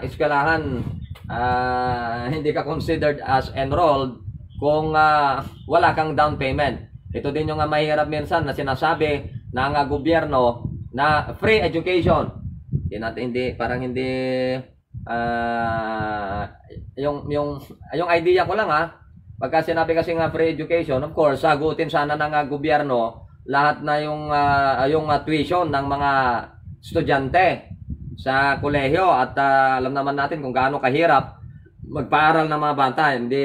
eskwelahan, ah, hindi ka considered as enrolled kung ah, wala kang down payment. Ito din yung ah, mahirap minsan na sinasabi ng ah, gobyerno na free education. Hindi natin hindi parang hindi ah yung yung yung idea ko lang ha. Pagka sinabi kasi nga free education, of course, sagutin sana ng ah, gobyerno lahat na yung ah, yung ah, tuition ng mga estudyante sa kolehiyo at ah, alam naman natin kung gaano kahirap magpaaral ng mga bata. Hindi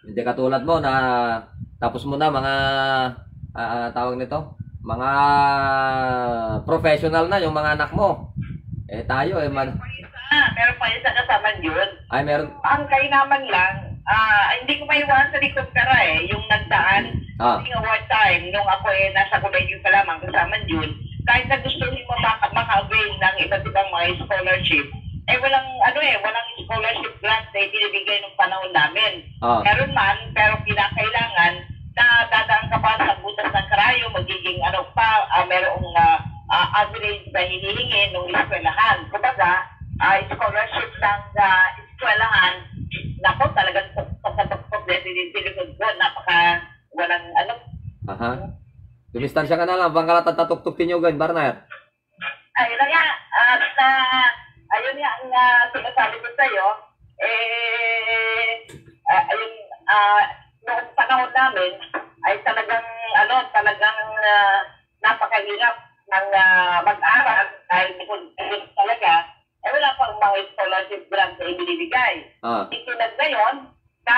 hindi katulad mo na tapos mo na mga ah, tawag nito, mga professional na yung mga anak mo. Eh tayo eh man Ah, meron pa isa kasama yun. ay meron Ang kainaman lang, ah, hindi ko maiwasan sa likod kara eh, yung nagdaan, Ah. yung one time, nung ako eh, nasa collegium pa lamang kasama yun, kahit na gusto niyo maka, maka-avail ng iba't ibang mga scholarship, eh walang, ano eh, walang scholarship grant na ibinibigay nung panahon namin. Ah. Meron man, pero kinakailangan na dadaan ka pa sa butas ng karayo, magiging ano pa, ah, merong ah, ah, average na hinihingi nung eskwelahan. Kumbaga, ah, scholarship ng uh, eskwelahan, nako talagang pagkatuktok din din ko, napaka walang ano, aha. Dumistansya ka na lang bangkalat at tatuktok tinyugan, partner. ay lang yan, at uh, ayun nga ang uh, sinasabi ko sa'yo, eh, ah, ayun, ah, noong panahon namin, ay talagang, ano, talagang ah, napakahirap ng ah, mag-aral dahil bukod talaga, eh wala pang mga scholarship grant na ibinibigay. Ah. Itinag ngayon na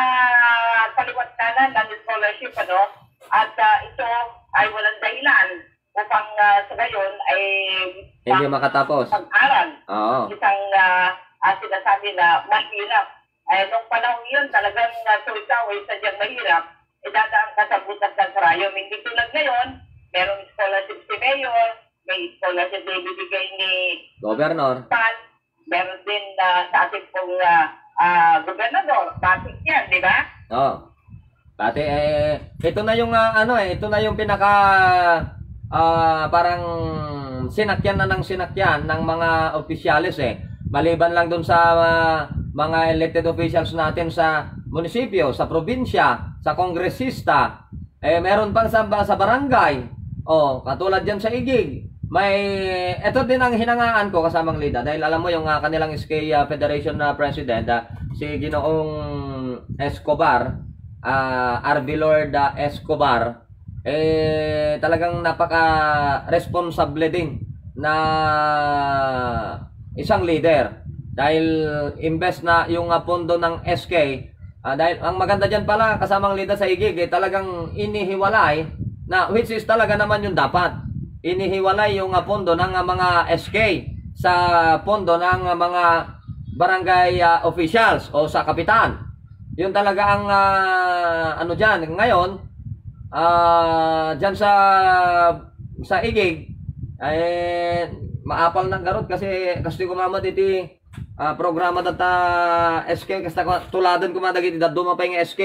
kaliwat kanan ng scholarship, ano, at ah, ito ay walang dahilan upang ah, sa gayon ay Hindi makatapos. mag-aral. Oo. Isang uh, uh, sinasabi na mahirap. Eh, nung panahon yun, talagang uh, ikaw ay sadyang mahirap, eh dadaan ka sa butas ng karayom. Hindi tulad ngayon, merong scholarship si Mayor, may scholarship na ibibigay ni Governor. PAN, meron din uh, sa ating pong uh, uh, gobernador. Bakit yan, di ba? Oo. Dati eh ito na yung ah, ano eh, ito na yung pinaka ah, parang sinakyan na ng sinakyan ng mga opisyalis eh. Maliban lang dun sa ah, mga elected officials natin sa munisipyo, sa probinsya, sa kongresista, eh meron pa sa, sa barangay. Oh, katulad diyan sa Igig. May ito din ang hinangaan ko kasamang Lida dahil alam mo yung ah, kanilang SK ah, Federation na president ah, si Ginoong Escobar, Arvilord ah, Escobar eh talagang napaka responsable din na isang leader. Dahil imbes na yung ah, pondo ng SK ah, dahil ang maganda diyan pala kasamang leader sa igig eh, talagang inihiwalay na which is talaga naman yung dapat. Inihiwalay yung pondo ng mga SK sa pondo ng mga barangay ah, officials o sa kapitan yun talaga ang ah, ano diyan ngayon ah diyan sa sa igig ay maapal ng garot kasi kasi kumama diti ah, programa data SK kasta ko tuladan ko man dagiti daduma pa yung SK.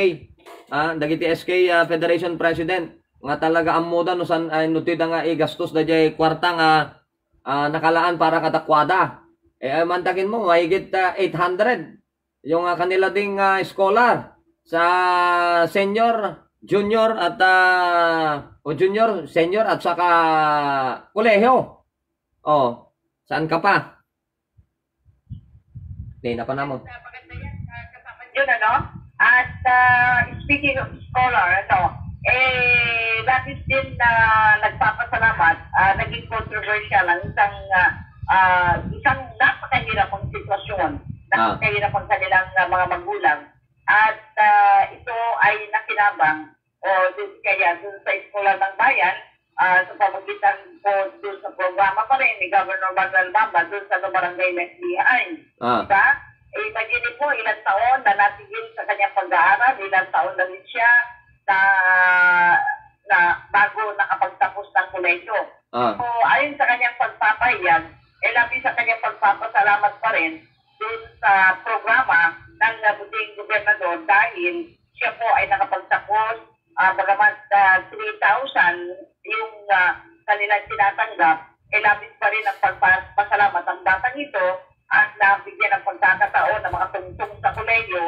Ah, dagiti SK ah, Federation President nga talaga amuda no san ay nutida nga igastos da jay kwarta nga ah, nakalaan para kadakwada. Eh ay mantakin mo mahigit ah, 800 yung ah, kanila ding ah, scholar sa senior, junior at ah, o junior, senior at saka kolehiyo. Oh, saan ka pa? Hindi na pa namo. yun ano. At uh, speaking of scholar, ano, eh, labis din na nagpapasalamat, ah, naging controversial ang isang, ah, ah, isang napakahirapang sitwasyon, Ah. napakahirapang kanilang ah, mga magulang. At ah, ito ay nakinabang o dun kaya dun sa Eskola ng Bayan, ah, sa pamagitan po dun sa programa pa rin ni Governor Manuel Bamba dun sa Barangay Leslie Ah. Diba? Eh, imagine mo, ilang taon na natigil sa kanyang pag-aaral, ilang taon na rin siya na, na bago nakapagtapos ng kolegyo. Ah. So, ayon sa kanyang pagpapahayag, eh, labi sa kanyang pagpapasalamat pa rin dun sa programa ng nabuting gobernador dahil siya po ay nakapagtapos, uh, bagamat ah, 3,000 yung ah, kanilang tinatanggap, eh labis pa rin ang pagpapasalamat ang batang ito at nabigyan ng pagkakataon na makatungtong sa kolegyo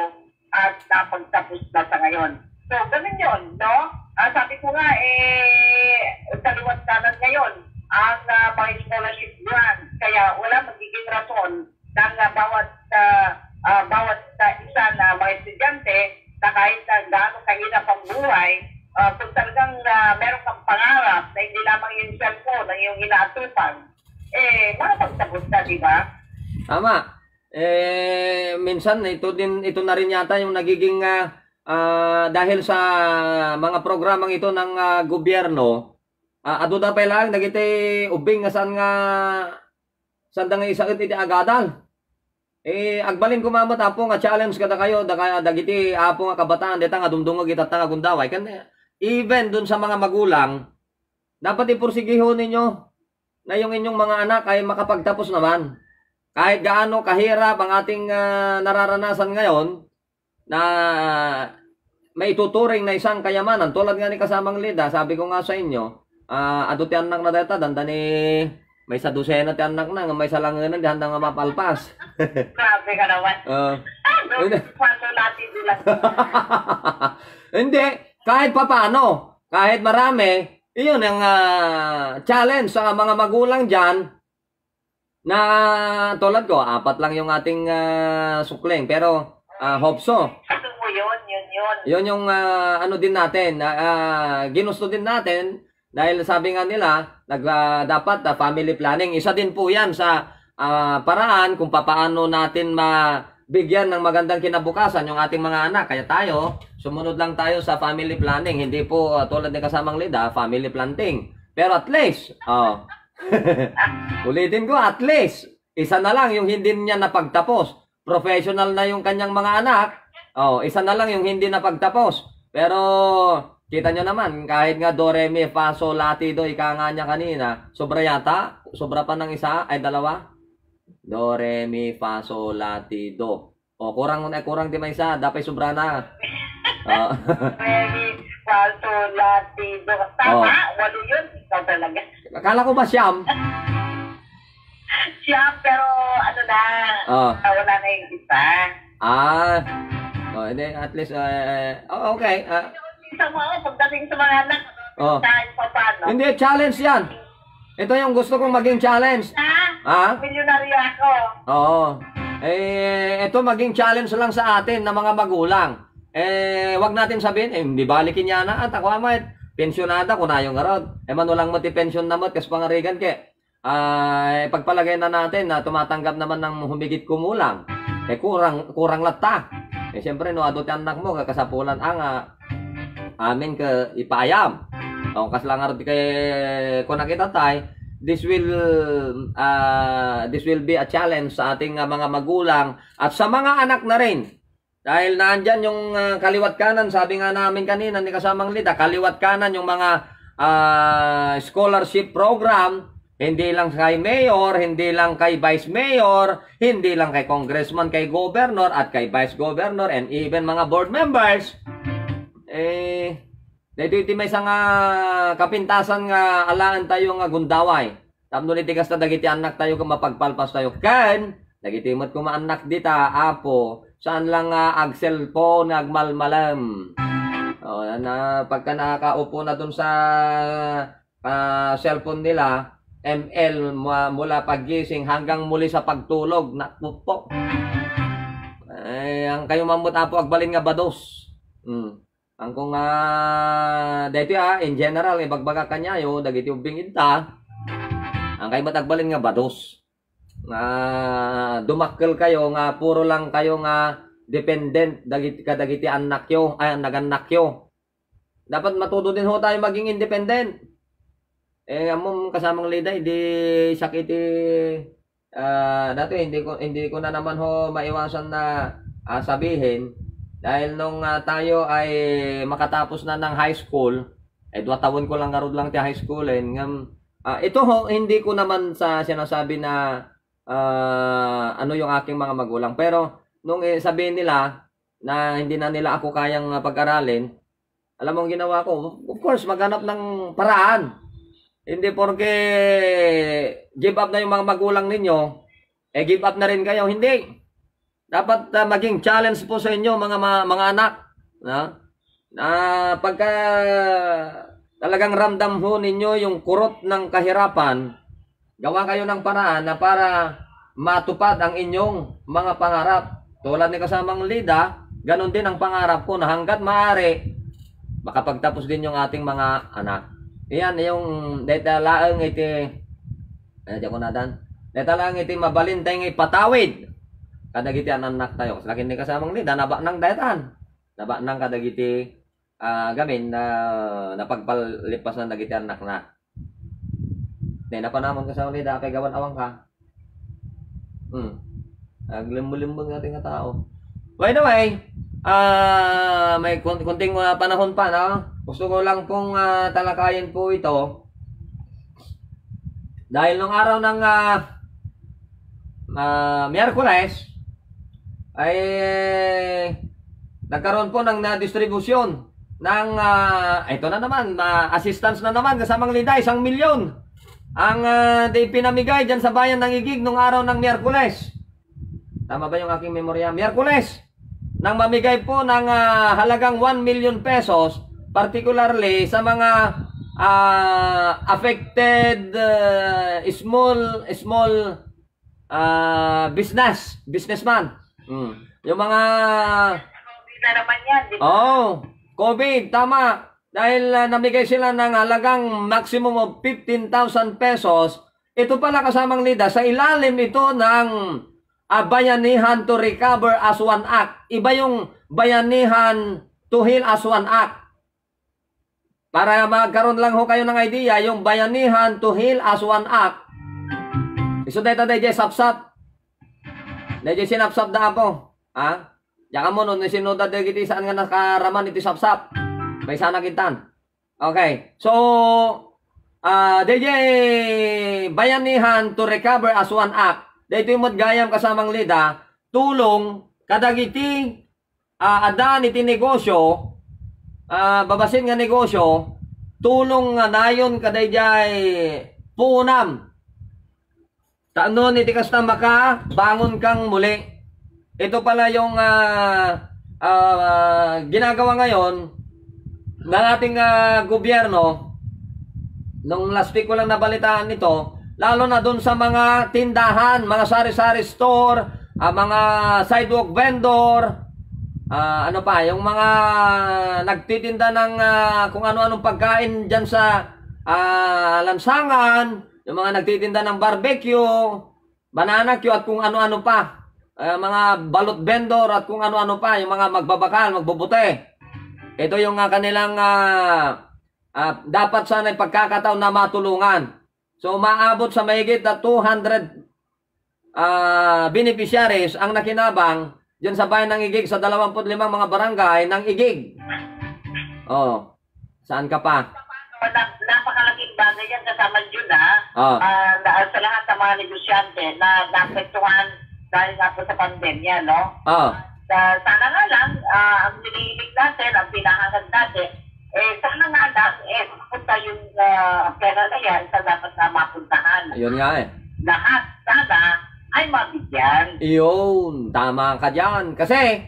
at napagtapos na sa ngayon. So, ganun yun, no? Ah, sabi ko nga, eh, kaliwat kanan ngayon ang ah, mga scholarship grant. Kaya wala magiging rason ng ah, bawat ah, ah, bawat ah, isa na mga estudyante na kahit na gaano kahirap ang buhay, ah, kung talagang ah, meron kang pangarap na hindi lamang yung cellphone ang iyong inaatupan, eh, makapagtapos na, di ba? Tama. Eh minsan ito din ito na rin yata yung nagiging ah, ah, dahil sa mga programang ito ng ah, gobyerno uh, aduda pa lang dagiti ubing nga saan nga saan da nga isakit iti agadal. Eh agbalin ko mama tapo nga challenge kada kayo da kaya dagiti apo nga kabataan deta nga dumdungog itata nga gundaway. Kan even dun sa mga magulang dapat ipursigihon ninyo na yung inyong mga anak ay makapagtapos naman. Kahit gaano kahirap ang ating ah, nararanasan ngayon na may tuturing na isang kayamanan. Tulad nga ni kasamang Lida sabi ko nga sa inyo ah ado ti anak na data danda ni may sa dosena ti anak na nga may salanganan di handa nga mapalpas Grabe ka naman. Ah, Ah, no, paano natin nila? hindi kahit papano kahit marami iyon ang ah, challenge sa mga magulang diyan na tulad ko apat lang yung ating ah, sukling pero ah, hope so Gusto mo yun, yun, yun. Yun yung ah, ano din natin, ah, ah, ginusto din natin dahil sabi nga nila, nag, ah, dapat ah, family planning. Isa din po yan sa ah, paraan kung papaano natin mabigyan ng magandang kinabukasan yung ating mga anak. Kaya tayo, sumunod lang tayo sa family planning. Hindi po ah, tulad ng kasamang lida, family planting. Pero at least, oh, ulitin ko, at least, isa na lang yung hindi niya napagtapos. Professional na yung kanyang mga anak, Oh, isa na lang yung hindi napagtapos. Pero kita nyo naman, kahit nga do, re, mi, fa, sol, la, ti, do, ika nga niya kanina, sobra yata, sobra pa ng isa, ay dalawa. Do, re, mi, fa, sol, la, ti, do. O, kurang, eh, kurang di may isa, dapat sobra na. Oh. Ready, falso, latido. Tama, Oh. walo yun. Ikaw talaga. Akala ko ba siyam? Siya, pero ano na, Oh. ah, wala na yung isa. Ah, oh, at least, oh, okay. ah, Isa mo, pagdating sa mga anak, oh. pa paano. Hindi, challenge yan. Ito yung gusto kong maging challenge. Ha? Ha? Milyonaryo ako. Oo. Eh, ito maging challenge lang sa atin na mga magulang. Eh, wag natin sabihin, eh, hindi balikin niya na, at ako amat, pensyonada ko na yung garod. Eh, manulang mo ti pensyon na mo, kas pangarigan ke. Ah, eh, pagpalagay na natin na tumatanggap naman ng humigit kumulang. Eh, kurang, kurang latta. Eh, siyempre, no, adot anak mo, kakasapulan ang ah, amin ka ipayam. O, kas lang arti kay kung nakita tay, this will uh, this will be a challenge sa ating uh, mga magulang at sa mga anak na rin. Dahil naandyan yung uh, kaliwat kanan, sabi nga namin kanina ni kasamang Lida, kaliwat kanan yung mga uh, scholarship program Hindi lang kay mayor, hindi lang kay vice mayor, hindi lang kay congressman, kay governor, at kay vice governor, and even mga board members. Eh, dito iti may isang nga kapintasan nga alaan tayo nga gundaway. Tapno ni tigas na dagiti anak tayo kung mapagpalpas tayo. Kan, dagiti mo't kumaanak dita, apo, saan lang nga ag cellphone, agmalmalam. O, na, pagka nakaupo na dun sa ah, cellphone nila, ML mula, paggising hanggang muli sa pagtulog. Naku po. Ay, ang kayo mamut apo agbalin nga bados. Hmm. Ang kung uh, dito ah, in general, ibagbaga kanya yo, dagiti ubing inta. Ang kayo matagbalin nga bados. Nga dumakkel kayo nga puro lang kayo nga dependent dagiti kadagiti anak yo, ay naganak yo. Dapat matuto din ho tayo maging independent. Eh, among kasamang lida, hindi sakiti ah dati hindi ko hindi ko na naman ho maiwasan na ah, sabihin dahil nung ah, tayo ay makatapos na ng high school, eh dua taon ko lang garod lang ti high school eh. Ngam, ah, ito ho, hindi ko naman sa sinasabi na ah, ano yung aking mga magulang. Pero nung eh, sabihin nila na hindi na nila ako kayang pag-aralin, alam mo ang ginawa ko? Of course, maghanap ng paraan. Hindi porke give up na yung mga magulang ninyo, eh give up na rin kayo. Hindi. Dapat uh, maging challenge po sa inyo mga mga, anak. Na, na pagka talagang ramdam ho ninyo yung kurot ng kahirapan, gawa kayo ng paraan na para matupad ang inyong mga pangarap. Tulad ni kasamang Lida, ganun din ang pangarap ko na hanggat maaari, makapagtapos din yung ating mga anak. Iyan, yung data laang iti, ano dyan ko nadan, data laang iti mabalin tayong ipatawid. Kadagiti anak tayo. Kasi ni kasamang Lida, naba nang datan. Naba nang kadagiti ah, gamin na napagpalipas na dagiti anak na. Di, napanamon kasamang Lida, kay gawan awang ka. Hmm. Naglimbong-limbong natin nga tao. By the way, ah may kun- kunting ah, panahon pa, no? Gusto ko lang pong ah, talakayin po ito. Dahil nung araw ng ah, ah, Miyerkules, ay nagkaroon po ng na-distribusyon ng, ah, ito na naman, ah, assistance na naman, kasamang lida, isang milyon. Ang uh, di pinamigay dyan sa bayan ng Igig nung araw ng Miyerkules. Tama ba yung aking memorya? Miyerkules, nang mamigay po ng ah, halagang 1 million pesos, particularly sa mga ah, affected ah, small small ah, business, businessman. Mm. Yung mga Na naman yan, di ba? Oh, COVID, tama. Dahil ah, namigay sila ng halagang maximum of 15,000 pesos, ito pala kasamang lida, sa ilalim ito ng ah, Bayanihan to Recover as One Act. Iba yung Bayanihan to Heal as One Act. Para magkaroon lang ho kayo ng idea, yung Bayanihan to Heal as One Act. Iso dito dahil sapsap. Dahil sinapsap na ako. Ha? Yaka mo nun, sinuda dahil iti saan nga nakaraman iti sapsap. May sana kintan. Okay. So, ah DJ Bayanihan to Recover as One Act. Dito yung gayam kasamang lida, tulong kadagiti ah adan iti negosyo, ah babasin nga negosyo, tulong nga nayon kadayjay punam. Taano iti kasta maka bangon kang muli. Ito pala yung ah ah, ginagawa ngayon ng ating ah, gobyerno, nung last week ko lang nabalitaan nito, lalo na doon sa mga tindahan, mga sari-sari store, ah, mga sidewalk vendor, ah, ano pa, yung mga nagtitinda ng ah, kung ano-anong pagkain dyan sa ah, lansangan, yung mga nagtitinda ng barbecue, banana queue at kung ano-ano pa, ah, mga balot vendor at kung ano-ano pa, yung mga magbabakal, magbubute. Ito yung uh, kanilang ah, ah, dapat sana pagkakataon na matulungan. So maabot sa mahigit na 200 ah, beneficiaries ang nakinabang diyan sa bayan ng Igig sa 25 mga barangay ng Igig. Oh. Saan ka pa? Nap- napakalaking bagay yan kasama Jun ha. Ah. ah, na- sa lahat ng mga negosyante na naapektuhan dahil nga po sa pandemya, no? Ah. Sa, sana nga lang, ah, ang nililig natin, ang pinahangad natin, eh, sana nga lang, eh, mapunta yung ah, pera na yan sa dapat na mapuntahan. Yun nga eh. Lahat, sana, ay mabigyan. Iyon, tama ka dyan. Kasi,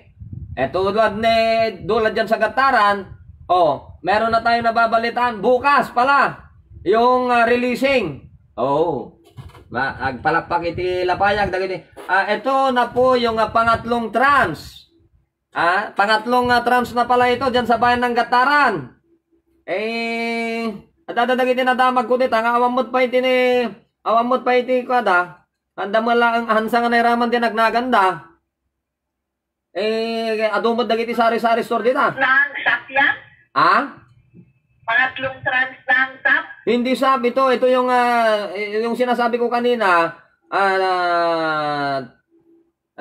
eh tulad ni, tulad dyan sa Gataran, oh, meron na tayong nababalitaan. Bukas pala, yung ah, releasing. Oh, ma agpalakpak iti lapayag dagiti. Ah, ito na po yung ah, pangatlong trans. Ah, pangatlong ah, trans na pala ito dyan sa bayan ng Gataran. Eh, adadagiti na damag ko dito, ang awamot pa iti ni, awamot pa iti ko ada. Handa mo lang ang hansa nga nairaman din nagnaganda. Eh, adumod dagiti sari-sari store dito. Nang SAP yan? Ah? Pangatlong trans ng SAP? Hindi sabi to, ito yung ah, yung sinasabi ko kanina, uh,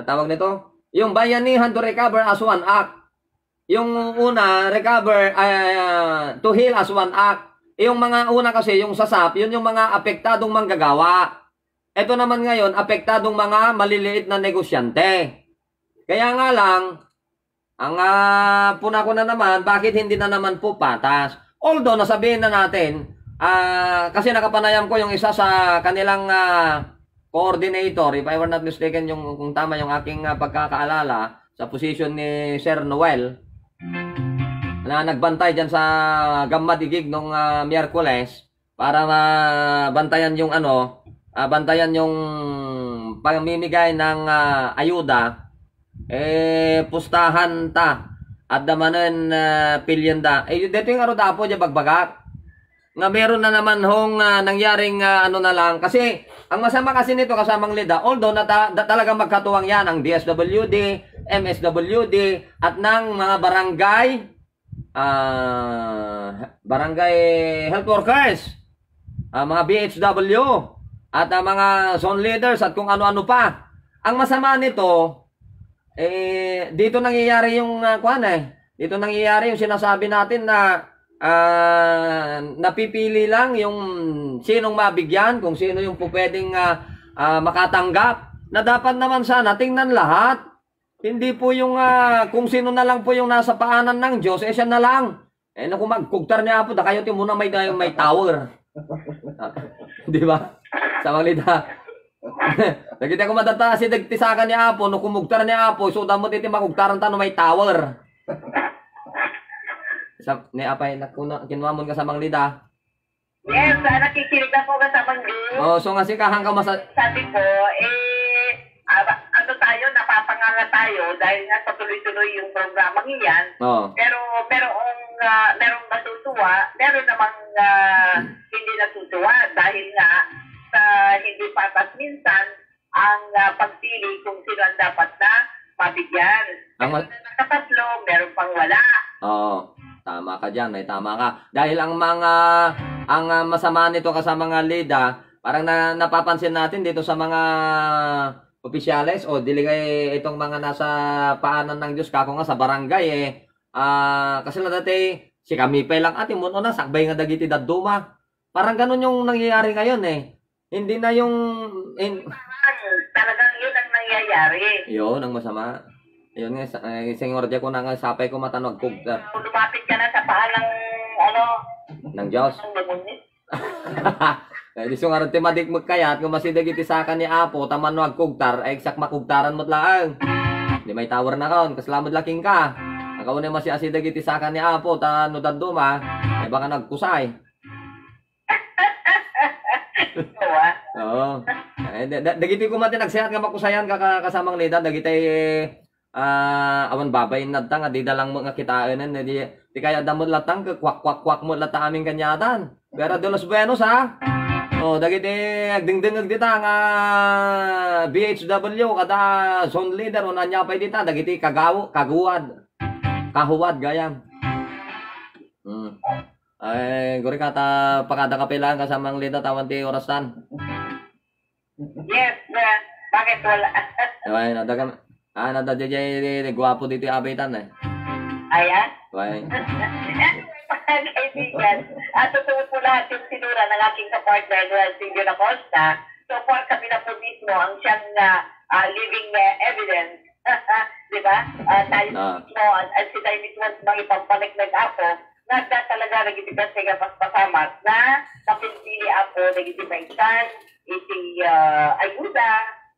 tawag nito, yung bayanihan to recover as one act. Yung una, recover ah, to heal as one act. Yung mga una kasi, yung sasap, yun yung mga apektadong manggagawa. Ito naman ngayon, apektadong mga maliliit na negosyante. Kaya nga lang, ang uh, puna ko na naman, bakit hindi na naman po patas? Although, nasabihin na natin, ah kasi nakapanayam ko yung isa sa kanilang ah, coordinator, if I were not mistaken, yung, kung tama yung aking ah, pagkakaalala, sa position ni Sir Noel, na nagbantay dyan sa Gammadigig nung ah, Miyerkules, para mabantayan yung ano, ah, bantayan yung pamimigay ng ah, ayuda, eh, pustahan ta. At damanan uh, pilyanda. Eh, dito yung aruda po, dyan bagbagak. Nga meron na naman hong ah, nangyaring ah, ano na lang. Kasi, ang masama kasi nito kasamang lida, although na, ta- na talagang magkatuwang yan ang DSWD, MSWD, at ng mga barangay, ah, barangay health workers, ah, mga BHW, at ang mga zone leaders, at kung ano-ano pa. Ang masama nito, eh, dito nangyayari yung uh, kuan eh. Dito nangyayari yung sinasabi natin na ah, napipili lang yung sinong mabigyan, kung sino yung pwedeng ah, ah, makatanggap. Na dapat naman sana tingnan lahat. Hindi po yung ah, kung sino na lang po yung nasa paanan ng Diyos, eh siya na lang. Eh naku magkugtar niya po, da kayo ti muna may may tower. Di ba? Sa malita. Nagita ko madata si dagtisakan ni Apo, no kumugtar ni Apo, so damo titi makugtaran ta no may tower. Sa ni Apay nakuna kinwamon ka sa manglida. Yes, uh, nakikinig na po ka sa Manggi. Oh, so nga si kahang ka masa Sabi ko, eh, ah, ba- ano tayo, napapanganga tayo dahil nga sa tuloy-tuloy yung programang iyan. Oh. Pero merong uh, merong natutuwa, meron namang ah, hindi natutuwa dahil nga sa hindi patas minsan ang ah, pagpili kung sino ang dapat na mabigyan. Ang ma- Nakatatlo, meron pang wala. Oo. Tama ka diyan, may tama ka. Dahil ang mga ang ah, masama nito ka sa mga lida, parang na, napapansin natin dito sa mga opisyales o dili kay itong mga nasa paanan ng Diyos kako nga sa barangay eh. Ah, kasi na dati si kami pa lang ati mo na sakbay nga dagiti daduma. Parang ganun yung nangyayari ngayon eh. Hindi na yung in, Talagang yun ang nangyayari. yun ang masama. Yun nga, eh, senyor di ko na nga sapay ko matanog kugta Kung lumapit ka na sa paa ng ano, ng Diyos. ng demonyo. Eh, di sungarad ti madik magkayat, kung masidag iti saka ni Apo, taman no agkugtar, ay eksak makugtaran mo't laang. Di may tower na kaon, kaslamod laking ka. Ang kauna masi asidag iti saka ni Apo, ta no daduma, ay baka nagkusay. Oo ah. Eh, da- dagiti ko mati nagsihat nga makusayan ka ka- kasamang leda, dagiti ah awan babayin na nga di dalang mo nga kitaanan di di kaya damod latang ka kwak kwak kwak mo lata aming kanyatan. Pero de los buenos ha. Oh, dagiti agdingdingag dita nga BHW kada zone leader unan niya pa dita dagiti kagawo kaguwad. Kahuwad gayam. Hmm. Ay, guri kata pakada kapilan kasamang leda tawan ti orasan. Yes, na. Bakit wala? Ay, nadagan. Ah, nadadya gwapo dito abitan eh. Ayan. Ay. kaibigan. At totoo po lahat yung sinura ng aking kapartner na si Yuna Costa. So far kami na po mismo ang siyang ah, ah, living ah, evidence. Di ba? Ah, tayo Ah. mismo, at, at si tayo mismo mga ipampalik na ako, nga na talaga nagitipas sa pas pasamat na napinpili ako nagitimaitan iti uh, ayuda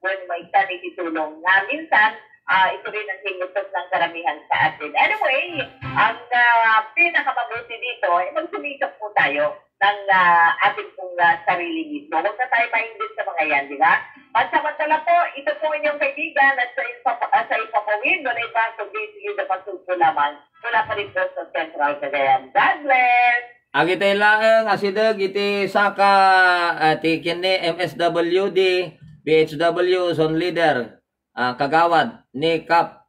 when may tan iti tulong na minsan ah ito rin ang hinutos ng karamihan sa atin. Anyway, ang uh, pinakamabuti dito ay magsumikap po tayo ng ah, ating pong ah, sarili mismo. Huwag na tayo maingit sa mga yan, di ba? Pansamantala po, ito po inyong kaibigan at sa, ipa- ah, sa ipapawid, doon ay ba sa BCU na pagsupo lamang mula pa rin po sa Central Cagayan. God bless! Agite laeng asideg iti saka ati kini MSWD PHW zone leader ah, kagawad ni Kap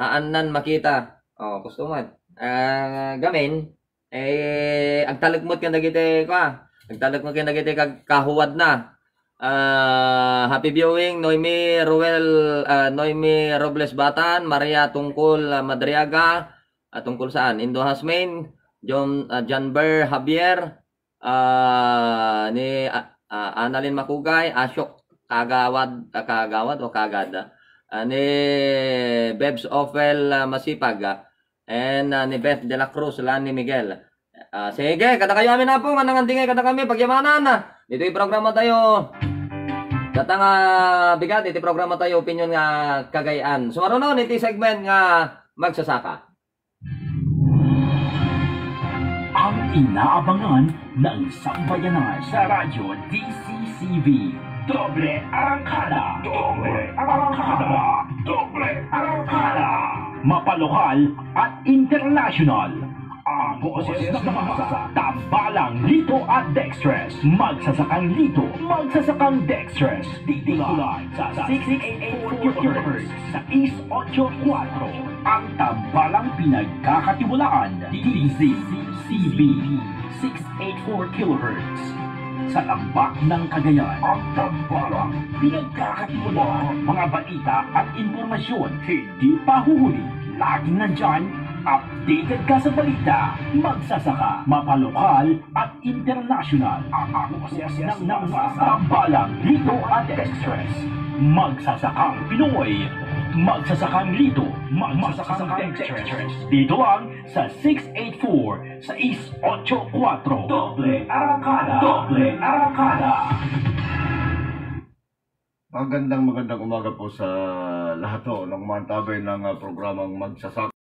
aanan makita. Oh, gusto mo. Ah, gamin eh agtalagmot ka dagiti ka. Agtalagmot ka dagiti kag kahuwad na. Ah, happy viewing Noemi Ruel ah, Noemi Robles Batan, Maria Tungkol ah, Madriaga, at tungkol saan? Indo Hasmain, John uh, John Ber Javier, ah, ni ah, ah, Annalyn Makugay, Ashok Kagawad, ah, Kagawad o Kagad, ah, ni Bebs Ofel ah, Masipag, and ah, ni Beth De La Cruz, Lani Miguel. Ah, sige, kada kayo amin na po, manangandingay kada kami, pagyamanan na. Dito yung programa tayo. Data nga bigat, iti programa tayo, opinion nga kagayaan. So, ano iti segment nga magsasaka. ang inaabangan ng sambayanan sa radyo DCCV. Doble Arangkada! Doble Arangkada! Doble Arangkada! Mapalokal at international. Ang boses ng masa, tambalang Lito at Dextres. Magsasakang Lito, magsasakang Dextres. Dito lang sa 688 kHz sa East 84. Ang tambalang pinagkakatiwalaan. DCCB 684 kHz sa lambak ng Cagayan. Ang tambalang pinagkakatiwalaan. Mga balita at impormasyon hindi pa huhuli. Laging nandyan, updated ka sa balita. Magsasaka, mapalokal at international. Ang boses ng nasa tambalang Lito at Express. Magsasakang Pinoy. Magsasakang Lito. Magsasakang Express. Dito lang sa 684 sa East 84. Doble Arangkada. Doble Arangkada. Magandang magandang umaga po sa lahat ho ng mga tabay ng ah, programang Magsasaka.